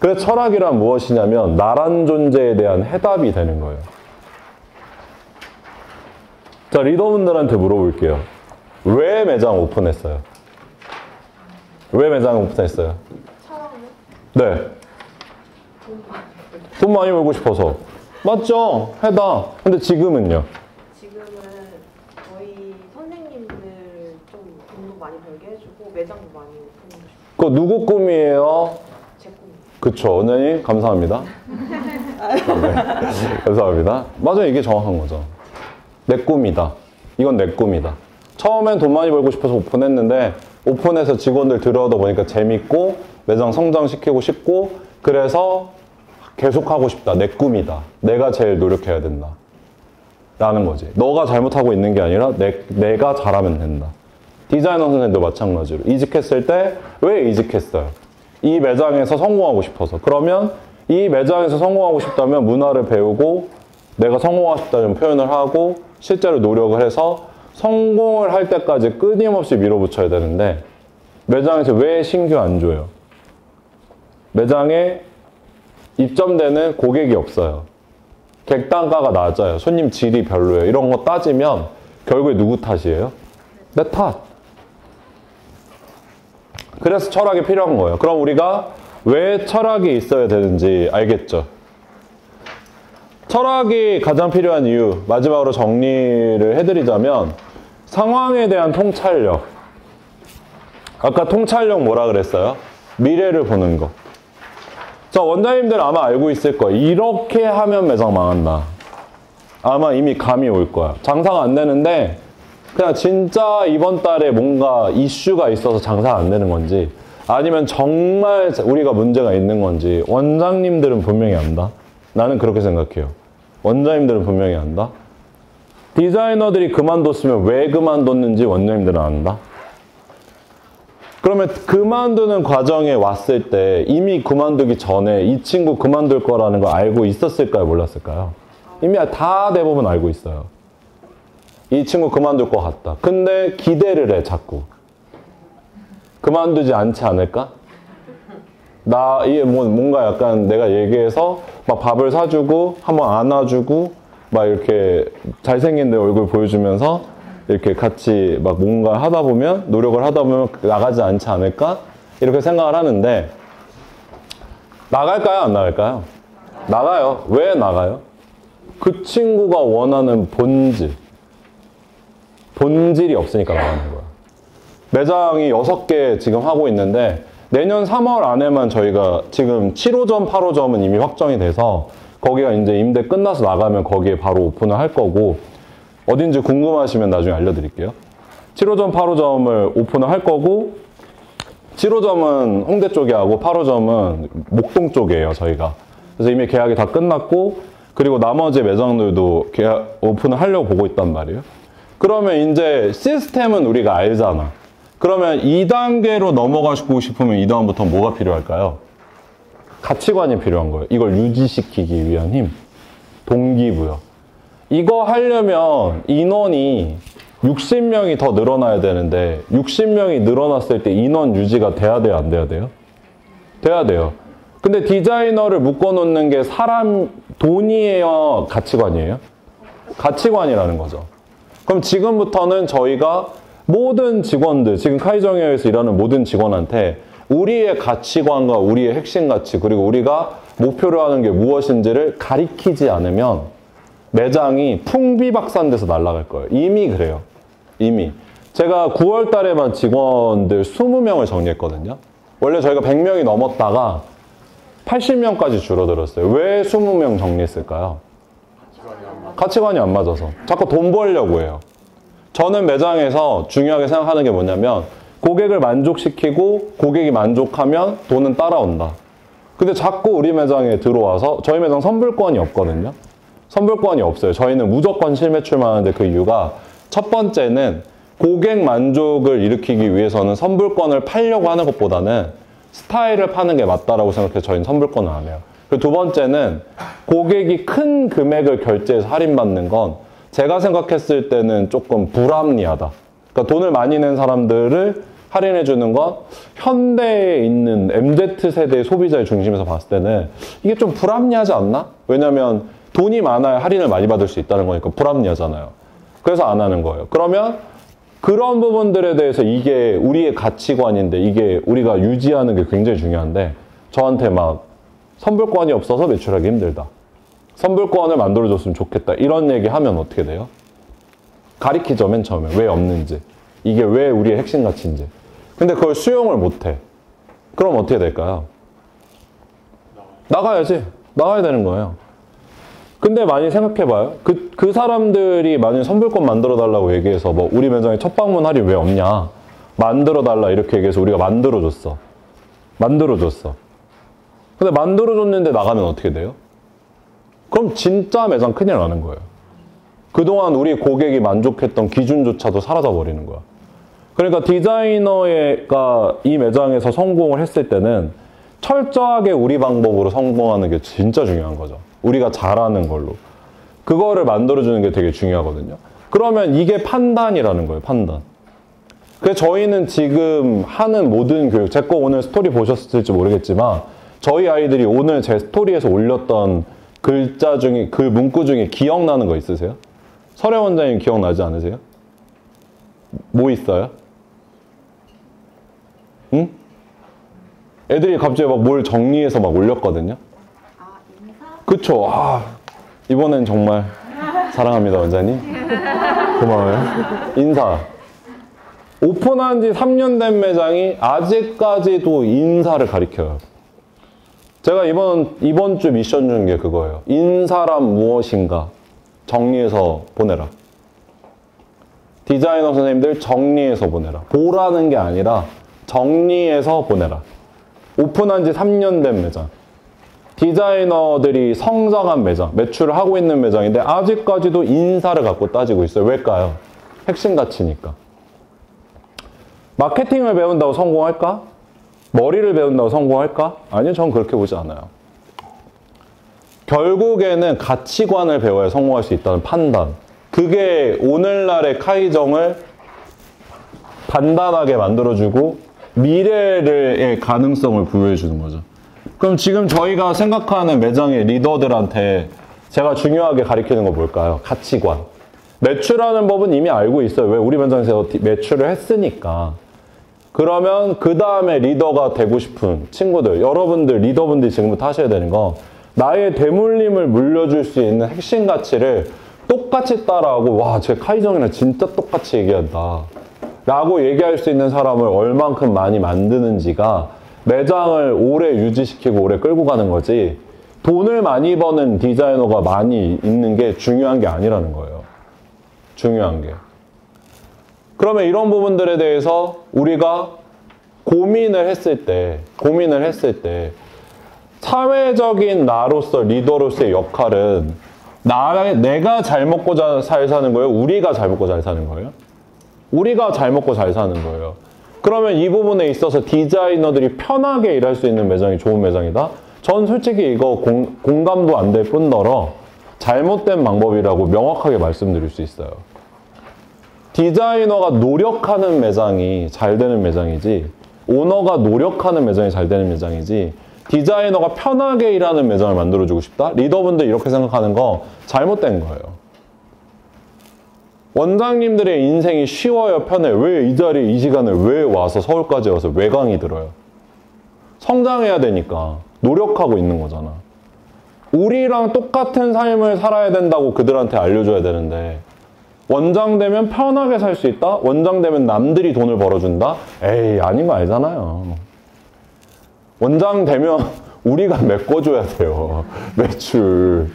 그래서 철학이란 무엇이냐면 나란 존재에 대한 해답이 되는 거예요. 자, 리더분들한테 물어볼게요. 왜 매장 오픈했어요? 왜 매장 오픈했어요? 네. 돈 많이 벌고 싶어서. 맞죠? 해다. 근데 지금은요? 지금은 저희 선생님들 좀 돈도 많이 벌게 해주고 매장도 많이 오픈해주고 싶어요. 그거 누구 꿈이에요? 그쵸. 원장님, 감사합니다. 네. 감사합니다. 맞아요. 이게 정확한 거죠. 내 꿈이다. 이건 내 꿈이다. 처음엔 돈 많이 벌고 싶어서 오픈했는데 오픈해서 직원들 들어오다 보니까 재밌고 매장 성장시키고 싶고 그래서 계속 하고 싶다. 내 꿈이다. 내가 제일 노력해야 된다. 라는 거지. 너가 잘못하고 있는 게 아니라 내, 내가 잘하면 된다. 디자이너 선생님도 마찬가지로 이직했을 때 왜 이직했어요? 이 매장에서 성공하고 싶어서. 그러면 이 매장에서 성공하고 싶다면 문화를 배우고 내가 성공하고 싶다는 표현을 하고 실제로 노력을 해서 성공을 할 때까지 끊임없이 밀어붙여야 되는데 매장에서 왜 신규 안 줘요? 매장에 입점되는 고객이 없어요. 객단가가 낮아요. 손님 질이 별로예요. 이런 거 따지면 결국에 누구 탓이에요? 내 탓. 그래서 철학이 필요한 거예요. 그럼 우리가 왜 철학이 있어야 되는지 알겠죠? 철학이 가장 필요한 이유, 마지막으로 정리를 해드리자면 상황에 대한 통찰력. 아까 통찰력 뭐라 그랬어요? 미래를 보는 거. 자, 원장님들 아마 알고 있을 거예요. 이렇게 하면 매장 망한다. 아마 이미 감이 올 거야. 장사가 안 되는데 그냥 진짜 이번 달에 뭔가 이슈가 있어서 장사가 안 되는 건지 아니면 정말 우리가 문제가 있는 건지 원장님들은 분명히 안다. 나는 그렇게 생각해요. 원장님들은 분명히 안다. 디자이너들이 그만뒀으면 왜 그만뒀는지 원장님들은 안다. 그러면 그만두는 과정에 왔을 때 이미 그만두기 전에 이 친구 그만둘 거라는 걸 알고 있었을까요? 몰랐을까요? 이미 다 대부분 알고 있어요. 이 친구 그만둘 것 같다. 근데 기대를 해, 자꾸. 그만두지 않지 않을까? 나, 이, 뭐, 뭔가 약간 내가 얘기해서 막 밥을 사주고, 한번 안아주고, 막 이렇게 잘생긴 내 얼굴 보여주면서 이렇게 같이 막 뭔가 하다 보면, 노력을 하다 보면 나가지 않지 않을까? 이렇게 생각을 하는데, 나갈까요? 안 나갈까요? 나가요. 왜 나가요? 그 친구가 원하는 본질. 본질이 없으니까 나가는 거야. 매장이 6개 지금 하고 있는데 내년 3월 안에만 저희가 지금 7호점, 8호점은 이미 확정이 돼서 거기가 이제 임대 끝나서 나가면 거기에 바로 오픈을 할 거고 어딘지 궁금하시면 나중에 알려드릴게요. 7호점, 8호점을 오픈을 할 거고 7호점은 홍대 쪽에 하고 8호점은 목동 쪽이에요, 저희가. 그래서 이미 계약이 다 끝났고 그리고 나머지 매장들도 계약 오픈을 하려고 보고 있단 말이에요. 그러면 이제 시스템은 우리가 알잖아. 그러면 2단계로 넘어가고 싶으면 이 다음부터 뭐가 필요할까요? 가치관이 필요한 거예요. 이걸 유지시키기 위한 힘. 동기부여. 이거 하려면 인원이 60명이 더 늘어나야 되는데 60명이 늘어났을 때 인원 유지가 돼야 돼요? 안 돼야 돼요? 돼야 돼요. 근데 디자이너를 묶어놓는 게 사람 돈이에요? 가치관이에요? 가치관이라는 거죠. 그럼 지금부터는 저희가 모든 직원들, 지금 카이정에서 일하는 모든 직원한테 우리의 가치관과 우리의 핵심 가치, 그리고 우리가 목표로 하는 게 무엇인지를 가리키지 않으면 매장이 풍비박산돼서 날아갈 거예요. 이미 그래요. 이미. 제가 9월 달에만 직원들 20명을 정리했거든요. 원래 저희가 100명이 넘었다가 80명까지 줄어들었어요. 왜 20명 정리했을까요? 가치관이 안 맞아서. 자꾸 돈 벌려고 해요. 저는 매장에서 중요하게 생각하는 게 뭐냐면 고객을 만족시키고 고객이 만족하면 돈은 따라온다. 근데 자꾸 우리 매장에 들어와서 저희 매장 선불권이 없거든요. 선불권이 없어요. 저희는 무조건 실매출만 하는데 그 이유가 첫 번째는 고객 만족을 일으키기 위해서는 선불권을 팔려고 하는 것보다는 스타일을 파는 게 맞다라고 생각해서 저희는 선불권을 안 해요. 그리고 두 번째는 고객이 큰 금액을 결제해서 할인받는 건 제가 생각했을 때는 조금 불합리하다. 그러니까 돈을 많이 낸 사람들을 할인해 주는 건 현대에 있는 MZ 세대 소비자의 중심에서 봤을 때는 이게 좀 불합리하지 않나? 왜냐면 돈이 많아야 할인을 많이 받을 수 있다는 거니까 불합리하잖아요. 그래서 안 하는 거예요. 그러면 그런 부분들에 대해서 이게 우리의 가치관인데 이게 우리가 유지하는 게 굉장히 중요한데 저한테 막 선불권이 없어서 매출하기 힘들다. 선불권을 만들어줬으면 좋겠다. 이런 얘기 하면 어떻게 돼요? 가리키죠, 맨 처음에. 왜 없는지. 이게 왜 우리의 핵심 가치인지. 근데 그걸 수용을 못 해. 그럼 어떻게 될까요? 나가야지. 나가야 되는 거예요. 근데 많이 생각해봐요. 그, 그 사람들이 만약 선불권 만들어달라고 얘기해서 뭐 우리 매장에 첫 방문 할인 왜 없냐? 만들어달라 이렇게 얘기해서 우리가 만들어줬어. 만들어줬어. 근데 만들어줬는데 나가면 어떻게 돼요? 그럼 진짜 매장 큰일 나는 거예요. 그동안 우리 고객이 만족했던 기준조차도 사라져 버리는 거야. 그러니까 디자이너가 이 매장에서 성공을 했을 때는 철저하게 우리 방법으로 성공하는 게 진짜 중요한 거죠. 우리가 잘하는 걸로. 그거를 만들어주는 게 되게 중요하거든요. 그러면 이게 판단이라는 거예요, 판단. 그래서 저희는 지금 하는 모든 교육, 제 거 오늘 스토리 보셨을지 모르겠지만, 저희 아이들이 오늘 제 스토리에서 올렸던 글자 중에, 그 문구 중에 기억나는 거 있으세요? 설혜 원장님 기억나지 않으세요? 뭐 있어요? 응? 애들이 갑자기 막 뭘 정리해서 막 올렸거든요. 그쵸. 아, 이번엔 정말 사랑합니다, 원장님. 고마워요. 인사. 오픈한 지 3년 된 매장이 아직까지도 인사를 가리켜요. 제가 이번, 이번 주 미션 준 게 그거예요. 인사란 무엇인가 정리해서 보내라. 디자이너 선생님들 정리해서 보내라. 보라는 게 아니라 정리해서 보내라. 오픈한 지 3년 된 매장. 디자이너들이 성장한 매장, 매출을 하고 있는 매장인데 아직까지도 인사를 갖고 따지고 있어요. 왜일까요? 핵심 가치니까. 마케팅을 배운다고 성공할까? 머리를 배운다고 성공할까? 아니요, 저는 그렇게 보지 않아요. 결국에는 가치관을 배워야 성공할 수 있다는 판단. 그게 오늘날의 카이정을 단단하게 만들어주고 미래의 가능성을 부여해주는 거죠. 그럼 지금 저희가 생각하는 매장의 리더들한테 제가 중요하게 가리키는 거 뭘까요? 가치관. 매출하는 법은 이미 알고 있어요. 왜? 우리 매장에서 매출을 했으니까. 그러면 그 다음에 리더가 되고 싶은 친구들, 여러분들, 리더분들이 지금부터 하셔야 되는 거 나의 대물림을 물려줄 수 있는 핵심 가치를 똑같이 따라하고 와, 제 카이정이랑 진짜 똑같이 얘기한다. 라고 얘기할 수 있는 사람을 얼만큼 많이 만드는지가 매장을 오래 유지시키고 오래 끌고 가는 거지 돈을 많이 버는 디자이너가 많이 있는 게 중요한 게 아니라는 거예요. 중요한 게. 그러면 이런 부분들에 대해서 우리가 고민을 했을 때, 고민을 했을 때, 사회적인 나로서 리더로서의 역할은 나, 내가 잘 먹고 잘 사는 거예요? 우리가 잘 먹고 잘 사는 거예요? 우리가 잘 먹고 잘 사는 거예요. 그러면 이 부분에 있어서 디자이너들이 편하게 일할 수 있는 매장이 좋은 매장이다? 전 솔직히 이거 공, 공감도 안 될 뿐더러 잘못된 방법이라고 명확하게 말씀드릴 수 있어요. 디자이너가 노력하는 매장이 잘 되는 매장이지 오너가 노력하는 매장이 잘 되는 매장이지 디자이너가 편하게 일하는 매장을 만들어주고 싶다? 리더분들 이렇게 생각하는 거 잘못된 거예요. 원장님들의 인생이 쉬워요, 편해. 왜 이 자리에 이 시간에 왜 와서 서울까지 와서 왜 강의 들어요? 성장해야 되니까 노력하고 있는 거잖아. 우리랑 똑같은 삶을 살아야 된다고 그들한테 알려줘야 되는데 원장 되면 편하게 살 수 있다? 원장 되면 남들이 돈을 벌어준다? 에이, 아닌 거 알잖아요. 원장 되면 *laughs* 우리가 메꿔줘야 돼요. *laughs* 매출.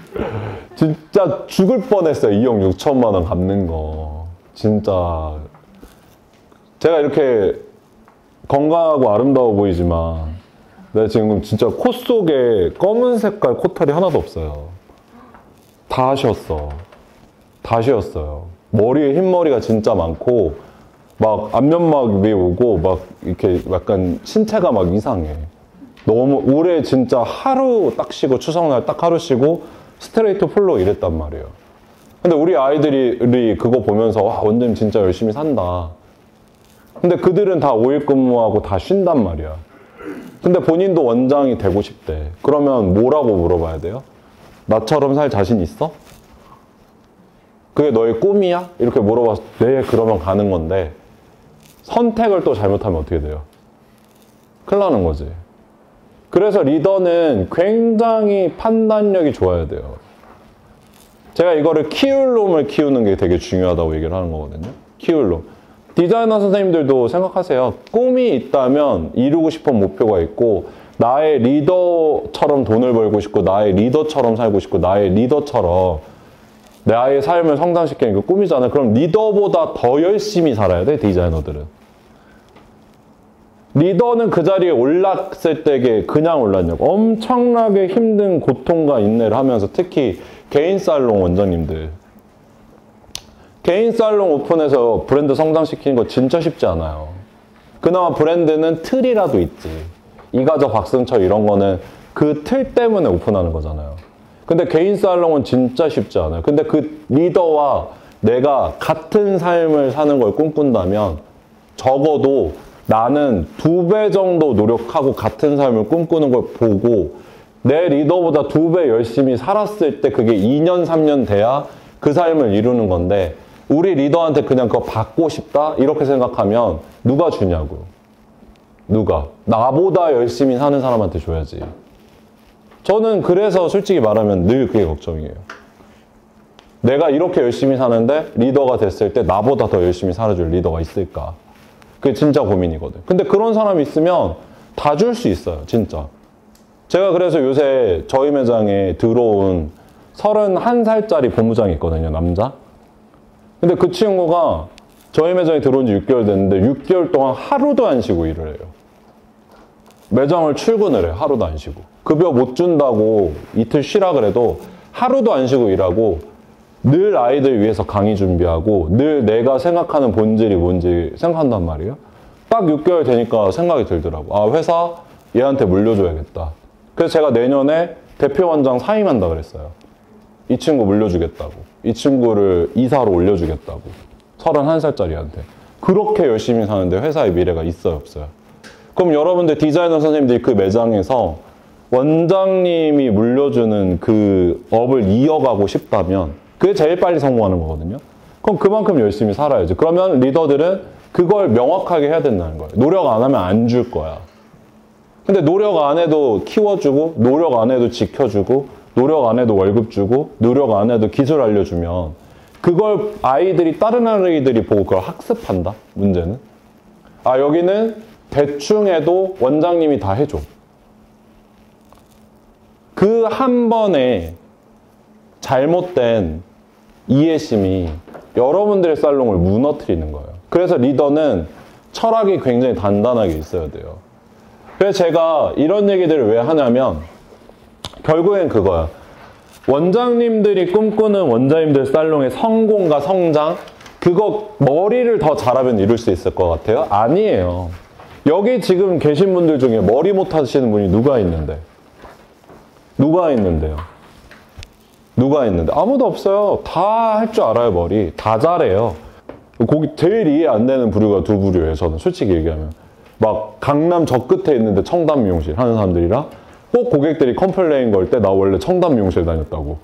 진짜 죽을 뻔했어요. 2억 6천만 원 갚는 거. 진짜. 제가 이렇게 건강하고 아름다워 보이지만, 내가 지금 진짜 코 속에 검은 색깔 코털이 하나도 없어요. 다 쉬었어. 다 쉬었어요. 머리에 흰머리가 진짜 많고, 막 안면마비 오고, 막 이렇게 약간 신체가 막 이상해. 너무 올해 진짜 하루 딱 쉬고 추석날 딱 하루 쉬고 스트레이트 full로 일했단 말이에요. 근데 우리 아이들이 그거 보면서 와 원장님 진짜 열심히 산다. 근데 그들은 다 5일 근무하고 다 쉰단 말이야. 근데 본인도 원장이 되고 싶대. 그러면 뭐라고 물어봐야 돼요? 나처럼 살 자신 있어? 그게 너의 꿈이야? 이렇게 물어봐서 네 그러면 가는 건데 선택을 또 잘못하면 어떻게 돼요? 큰일 나는 거지. 그래서 리더는 굉장히 판단력이 좋아야 돼요. 제가 이거를 키울 놈을 키우는 게 되게 중요하다고 얘기를 하는 거거든요. 키울 놈. 디자이너 선생님들도 생각하세요. 꿈이 있다면 이루고 싶은 목표가 있고 나의 리더처럼 돈을 벌고 싶고 나의 리더처럼 살고 싶고 나의 리더처럼 나의 삶을 성장시키는 게 꿈이잖아요. 그럼 리더보다 더 열심히 살아야 돼 디자이너들은. 리더는 그 자리에 올랐을 때게 그냥 올랐냐고 엄청나게 힘든 고통과 인내를 하면서 특히 개인 살롱 원장님들 개인 살롱 오픈해서 브랜드 성장시키는 거 진짜 쉽지 않아요. 그나마 브랜드는 틀이라도 있지. 이가저 박승철 이런 거는 그 틀 때문에 오픈하는 거잖아요. 근데 개인 살롱은 진짜 쉽지 않아요. 근데 그 리더와 내가 같은 삶을 사는 걸 꿈꾼다면 적어도 나는 두 배 정도 노력하고 같은 삶을 꿈꾸는 걸 보고 내 리더보다 두 배 열심히 살았을 때 그게 2년, 3년 돼야 그 삶을 이루는 건데 우리 리더한테 그냥 그거 받고 싶다? 이렇게 생각하면 누가 주냐고. 누가? 나보다 열심히 사는 사람한테 줘야지. 저는 그래서 솔직히 말하면 늘 그게 걱정이에요. 내가 이렇게 열심히 사는데 리더가 됐을 때 나보다 더 열심히 살아줄 리더가 있을까? 그게 진짜 고민이거든. 근데 그런 사람이 있으면 다 줄 수 있어요, 진짜. 제가 그래서 요새 저희 매장에 들어온 31살짜리 본부장이 있거든요, 남자. 근데 그 친구가 저희 매장에 들어온 지 6개월 됐는데 6개월 동안 하루도 안 쉬고 일을 해요. 매장을 출근을 해요, 하루도 안 쉬고. 급여 못 준다고 이틀 쉬라 그래도 하루도 안 쉬고 일하고 늘 아이들 위해서 강의 준비하고 늘 내가 생각하는 본질이 뭔지 생각한단 말이에요. 딱 6개월 되니까 생각이 들더라고. 아, 회사 얘한테 물려줘야겠다. 그래서 제가 내년에 대표 원장 사임한다 그랬어요. 이 친구 물려주겠다고. 이 친구를 이사로 올려주겠다고. 31살짜리한테. 그렇게 열심히 사는데 회사의 미래가 있어요, 없어요? 그럼 여러분들 디자이너 선생님들이 그 매장에서 원장님이 물려주는 그 업을 이어가고 싶다면 그게 제일 빨리 성공하는 거거든요. 그럼 그만큼 열심히 살아야죠. 그러면 리더들은 그걸 명확하게 해야 된다는 거예요. 노력 안 하면 안 줄 거야. 근데 노력 안 해도 키워주고, 노력 안 해도 지켜주고, 노력 안 해도 월급 주고, 노력 안 해도 기술 알려주면 그걸 아이들이, 다른 아이들이 보고 그걸 학습한다? 문제는. 아, 여기는 대충 해도 원장님이 다 해줘. 그 한 번에 잘못된 이해심이 여러분들의 살롱을 무너뜨리는 거예요. 그래서 리더는 철학이 굉장히 단단하게 있어야 돼요. 그래서 제가 이런 얘기들을 왜 하냐면 결국엔 그거야. 원장님들이 꿈꾸는 원장님들 살롱의 성공과 성장 그거 머리를 더 잘하면 이룰 수 있을 것 같아요? 아니에요. 여기 지금 계신 분들 중에 머리 못 하시는 분이 누가 있는데? 누가 있는데요? 누가 있는데? 아무도 없어요. 다 할 줄 알아요, 머리. 다 잘해요. 거기 제일 이해 안 되는 부류가 두 부류예요, 저는. 솔직히 얘기하면. 막 강남 저 끝에 있는데 청담 미용실 하는 사람들이랑 꼭 고객들이 complain 걸 때 나 원래 청담 미용실 다녔다고.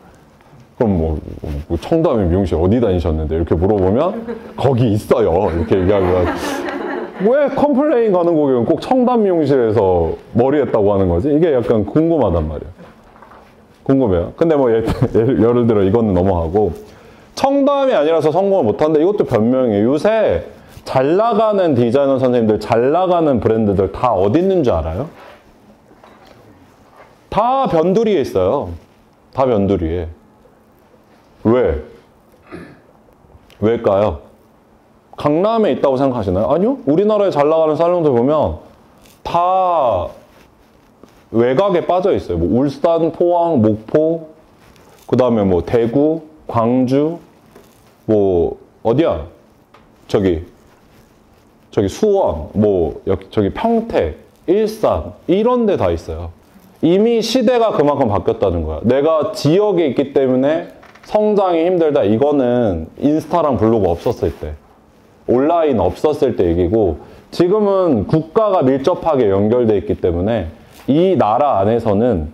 그럼 뭐, 뭐 청담의 미용실 어디 다니셨는데 이렇게 물어보면 거기 있어요. 이렇게 얘기하면 왜 complain 거는 고객은 꼭 청담 미용실에서 머리 했다고 하는 거지? 이게 약간 궁금하단 말이에요. 궁금해요. 근데 뭐 예를, *laughs* 예를 들어 이거는 넘어가고 청담이 아니라서 성공을 못한다 이것도 변명이에요. 요새 잘 나가는 디자이너 선생님들, 잘 나가는 브랜드들 다 어디 있는 줄 알아요? 다 변두리에 있어요. 다 변두리에. 왜? 왜일까요? 강남에 있다고 생각하시나요? 아니요. 우리나라에 잘 나가는 살롱들 보면 다 외곽에 빠져 있어요. 뭐 울산, 포항, 목포, 그 다음에 뭐 대구, 광주, 뭐 어디야? 저기 저기 수원, 뭐 여기 저기 평택, 일산 이런 데 다 있어요. 이미 시대가 그만큼 바뀌었다는 거야. 내가 지역에 있기 때문에 성장이 힘들다. 이거는 인스타랑 블로그 없었을 때, 온라인 없었을 때 얘기고 지금은 국가가 밀접하게 연결돼 있기 때문에 이 나라 안에서는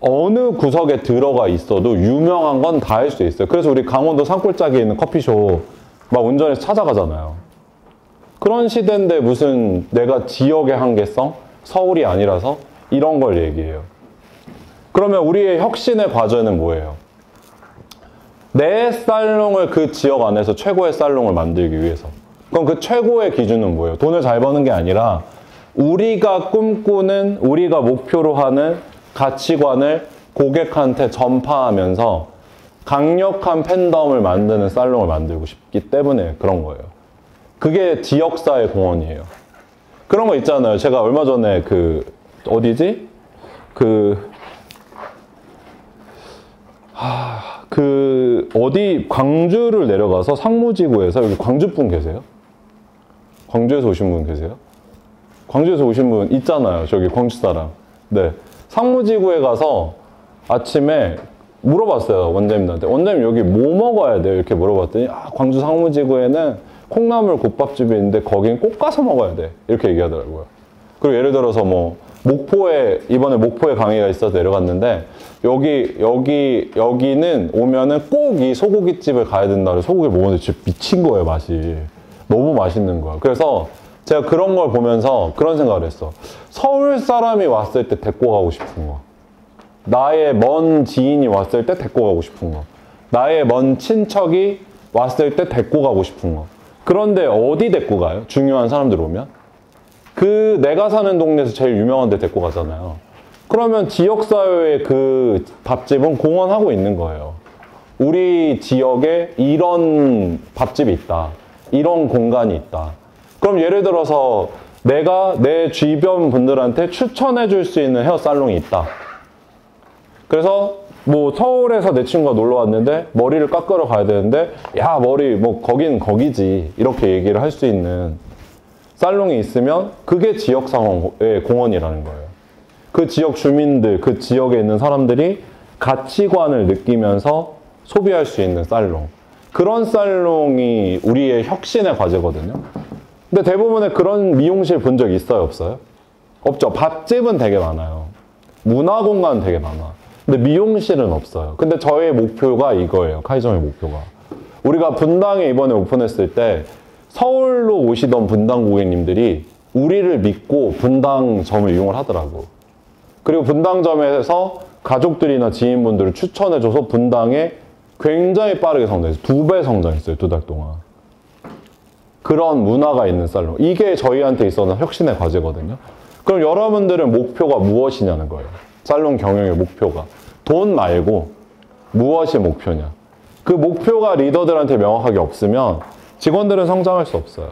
어느 구석에 들어가 있어도 유명한 건 다 할 수 있어요. 그래서 우리 강원도 산골짜기에 있는 커피숍 막 운전해서 찾아가잖아요. 그런 시대인데 무슨 내가 지역의 한계성? 서울이 아니라서 이런 걸 얘기해요. 그러면 우리의 혁신의 과제는 뭐예요? 내 살롱을 그 지역 안에서 최고의 살롱을 만들기 위해서. 그럼 그 최고의 기준은 뭐예요? 돈을 잘 버는 게 아니라 우리가 꿈꾸는, 우리가 목표로 하는 가치관을 고객한테 전파하면서 강력한 팬덤을 만드는 살롱을 만들고 싶기 때문에 그런 거예요. 그게 지역사회 공헌이에요. 그런 거 있잖아요. 제가 얼마 전에 그, 어디지? 그, 하, 그, 어디, 광주를 내려가서 상무지구에서, 여기 광주 분 계세요? 광주에서 오신 분 계세요? 광주에서 오신 분 있잖아요. 저기 광주 사람. 네. 상무지구에 가서 아침에 물어봤어요. 원장님한테. 원장님 여기 뭐 먹어야 돼요? 이렇게 물어봤더니 아, 광주 상무지구에는 콩나물 국밥집이 있는데 거긴 꼭 가서 먹어야 돼. 이렇게 얘기하더라고요. 그리고 예를 들어서 뭐 목포에 이번에 목포에 강의가 있어서 내려갔는데 여기 여기 여기는 오면은 꼭 이 소고기 집을 가야 된다. 소고기 먹었는데 진짜 미친 거예요 맛이. 너무 맛있는 거야. 그래서 제가 그런 걸 보면서 그런 생각을 했어. 서울 사람이 왔을 때 데리고 가고 싶은 거. 나의 먼 지인이 왔을 때 데리고 가고 싶은 거. 나의 먼 친척이 왔을 때 데리고 가고 싶은 거. 그런데 어디 데리고 가요? 중요한 사람들 오면? 그 내가 사는 동네에서 제일 유명한 데 데리고 가잖아요. 그러면 지역사회의 그 밥집은 공헌하고 있는 거예요. 우리 지역에 이런 밥집이 있다. 이런 공간이 있다. 그럼 예를 들어서 내가 내 주변 분들한테 추천해 줄 수 있는 헤어 살롱이 있다. 그래서 뭐 서울에서 내 친구가 놀러 왔는데 머리를 깎으러 가야 되는데 야 머리 뭐 거긴 거기지 이렇게 얘기를 할 수 있는 살롱이 있으면 그게 지역 상황의 공헌이라는 거예요. 그 지역 주민들, 그 지역에 있는 사람들이 가치관을 느끼면서 소비할 수 있는 살롱. 그런 살롱이 우리의 혁신의 과제거든요. 근데 대부분의 그런 미용실 본 적 있어요, 없어요? 없죠. 밥집은 되게 많아요. 문화공간 되게 많아. 근데 미용실은 없어요. 근데 저의 목표가 이거예요. 카이점의 목표가. 우리가 분당에 이번에 오픈했을 때 서울로 오시던 분당 고객님들이 우리를 믿고 분당점을 이용을 하더라고. 그리고 분당점에서 가족들이나 지인분들을 추천해줘서 분당에 굉장히 빠르게 성장했어요. 두 배 성장했어요, 두 달 동안. 그런 문화가 있는 살롱. 이게 저희한테 있어서 혁신의 과제거든요. 그럼 여러분들은 목표가 무엇이냐는 거예요. 살롱 경영의 목표가. 돈 말고 무엇이 목표냐. 그 목표가 리더들한테 명확하게 없으면 직원들은 성장할 수 없어요.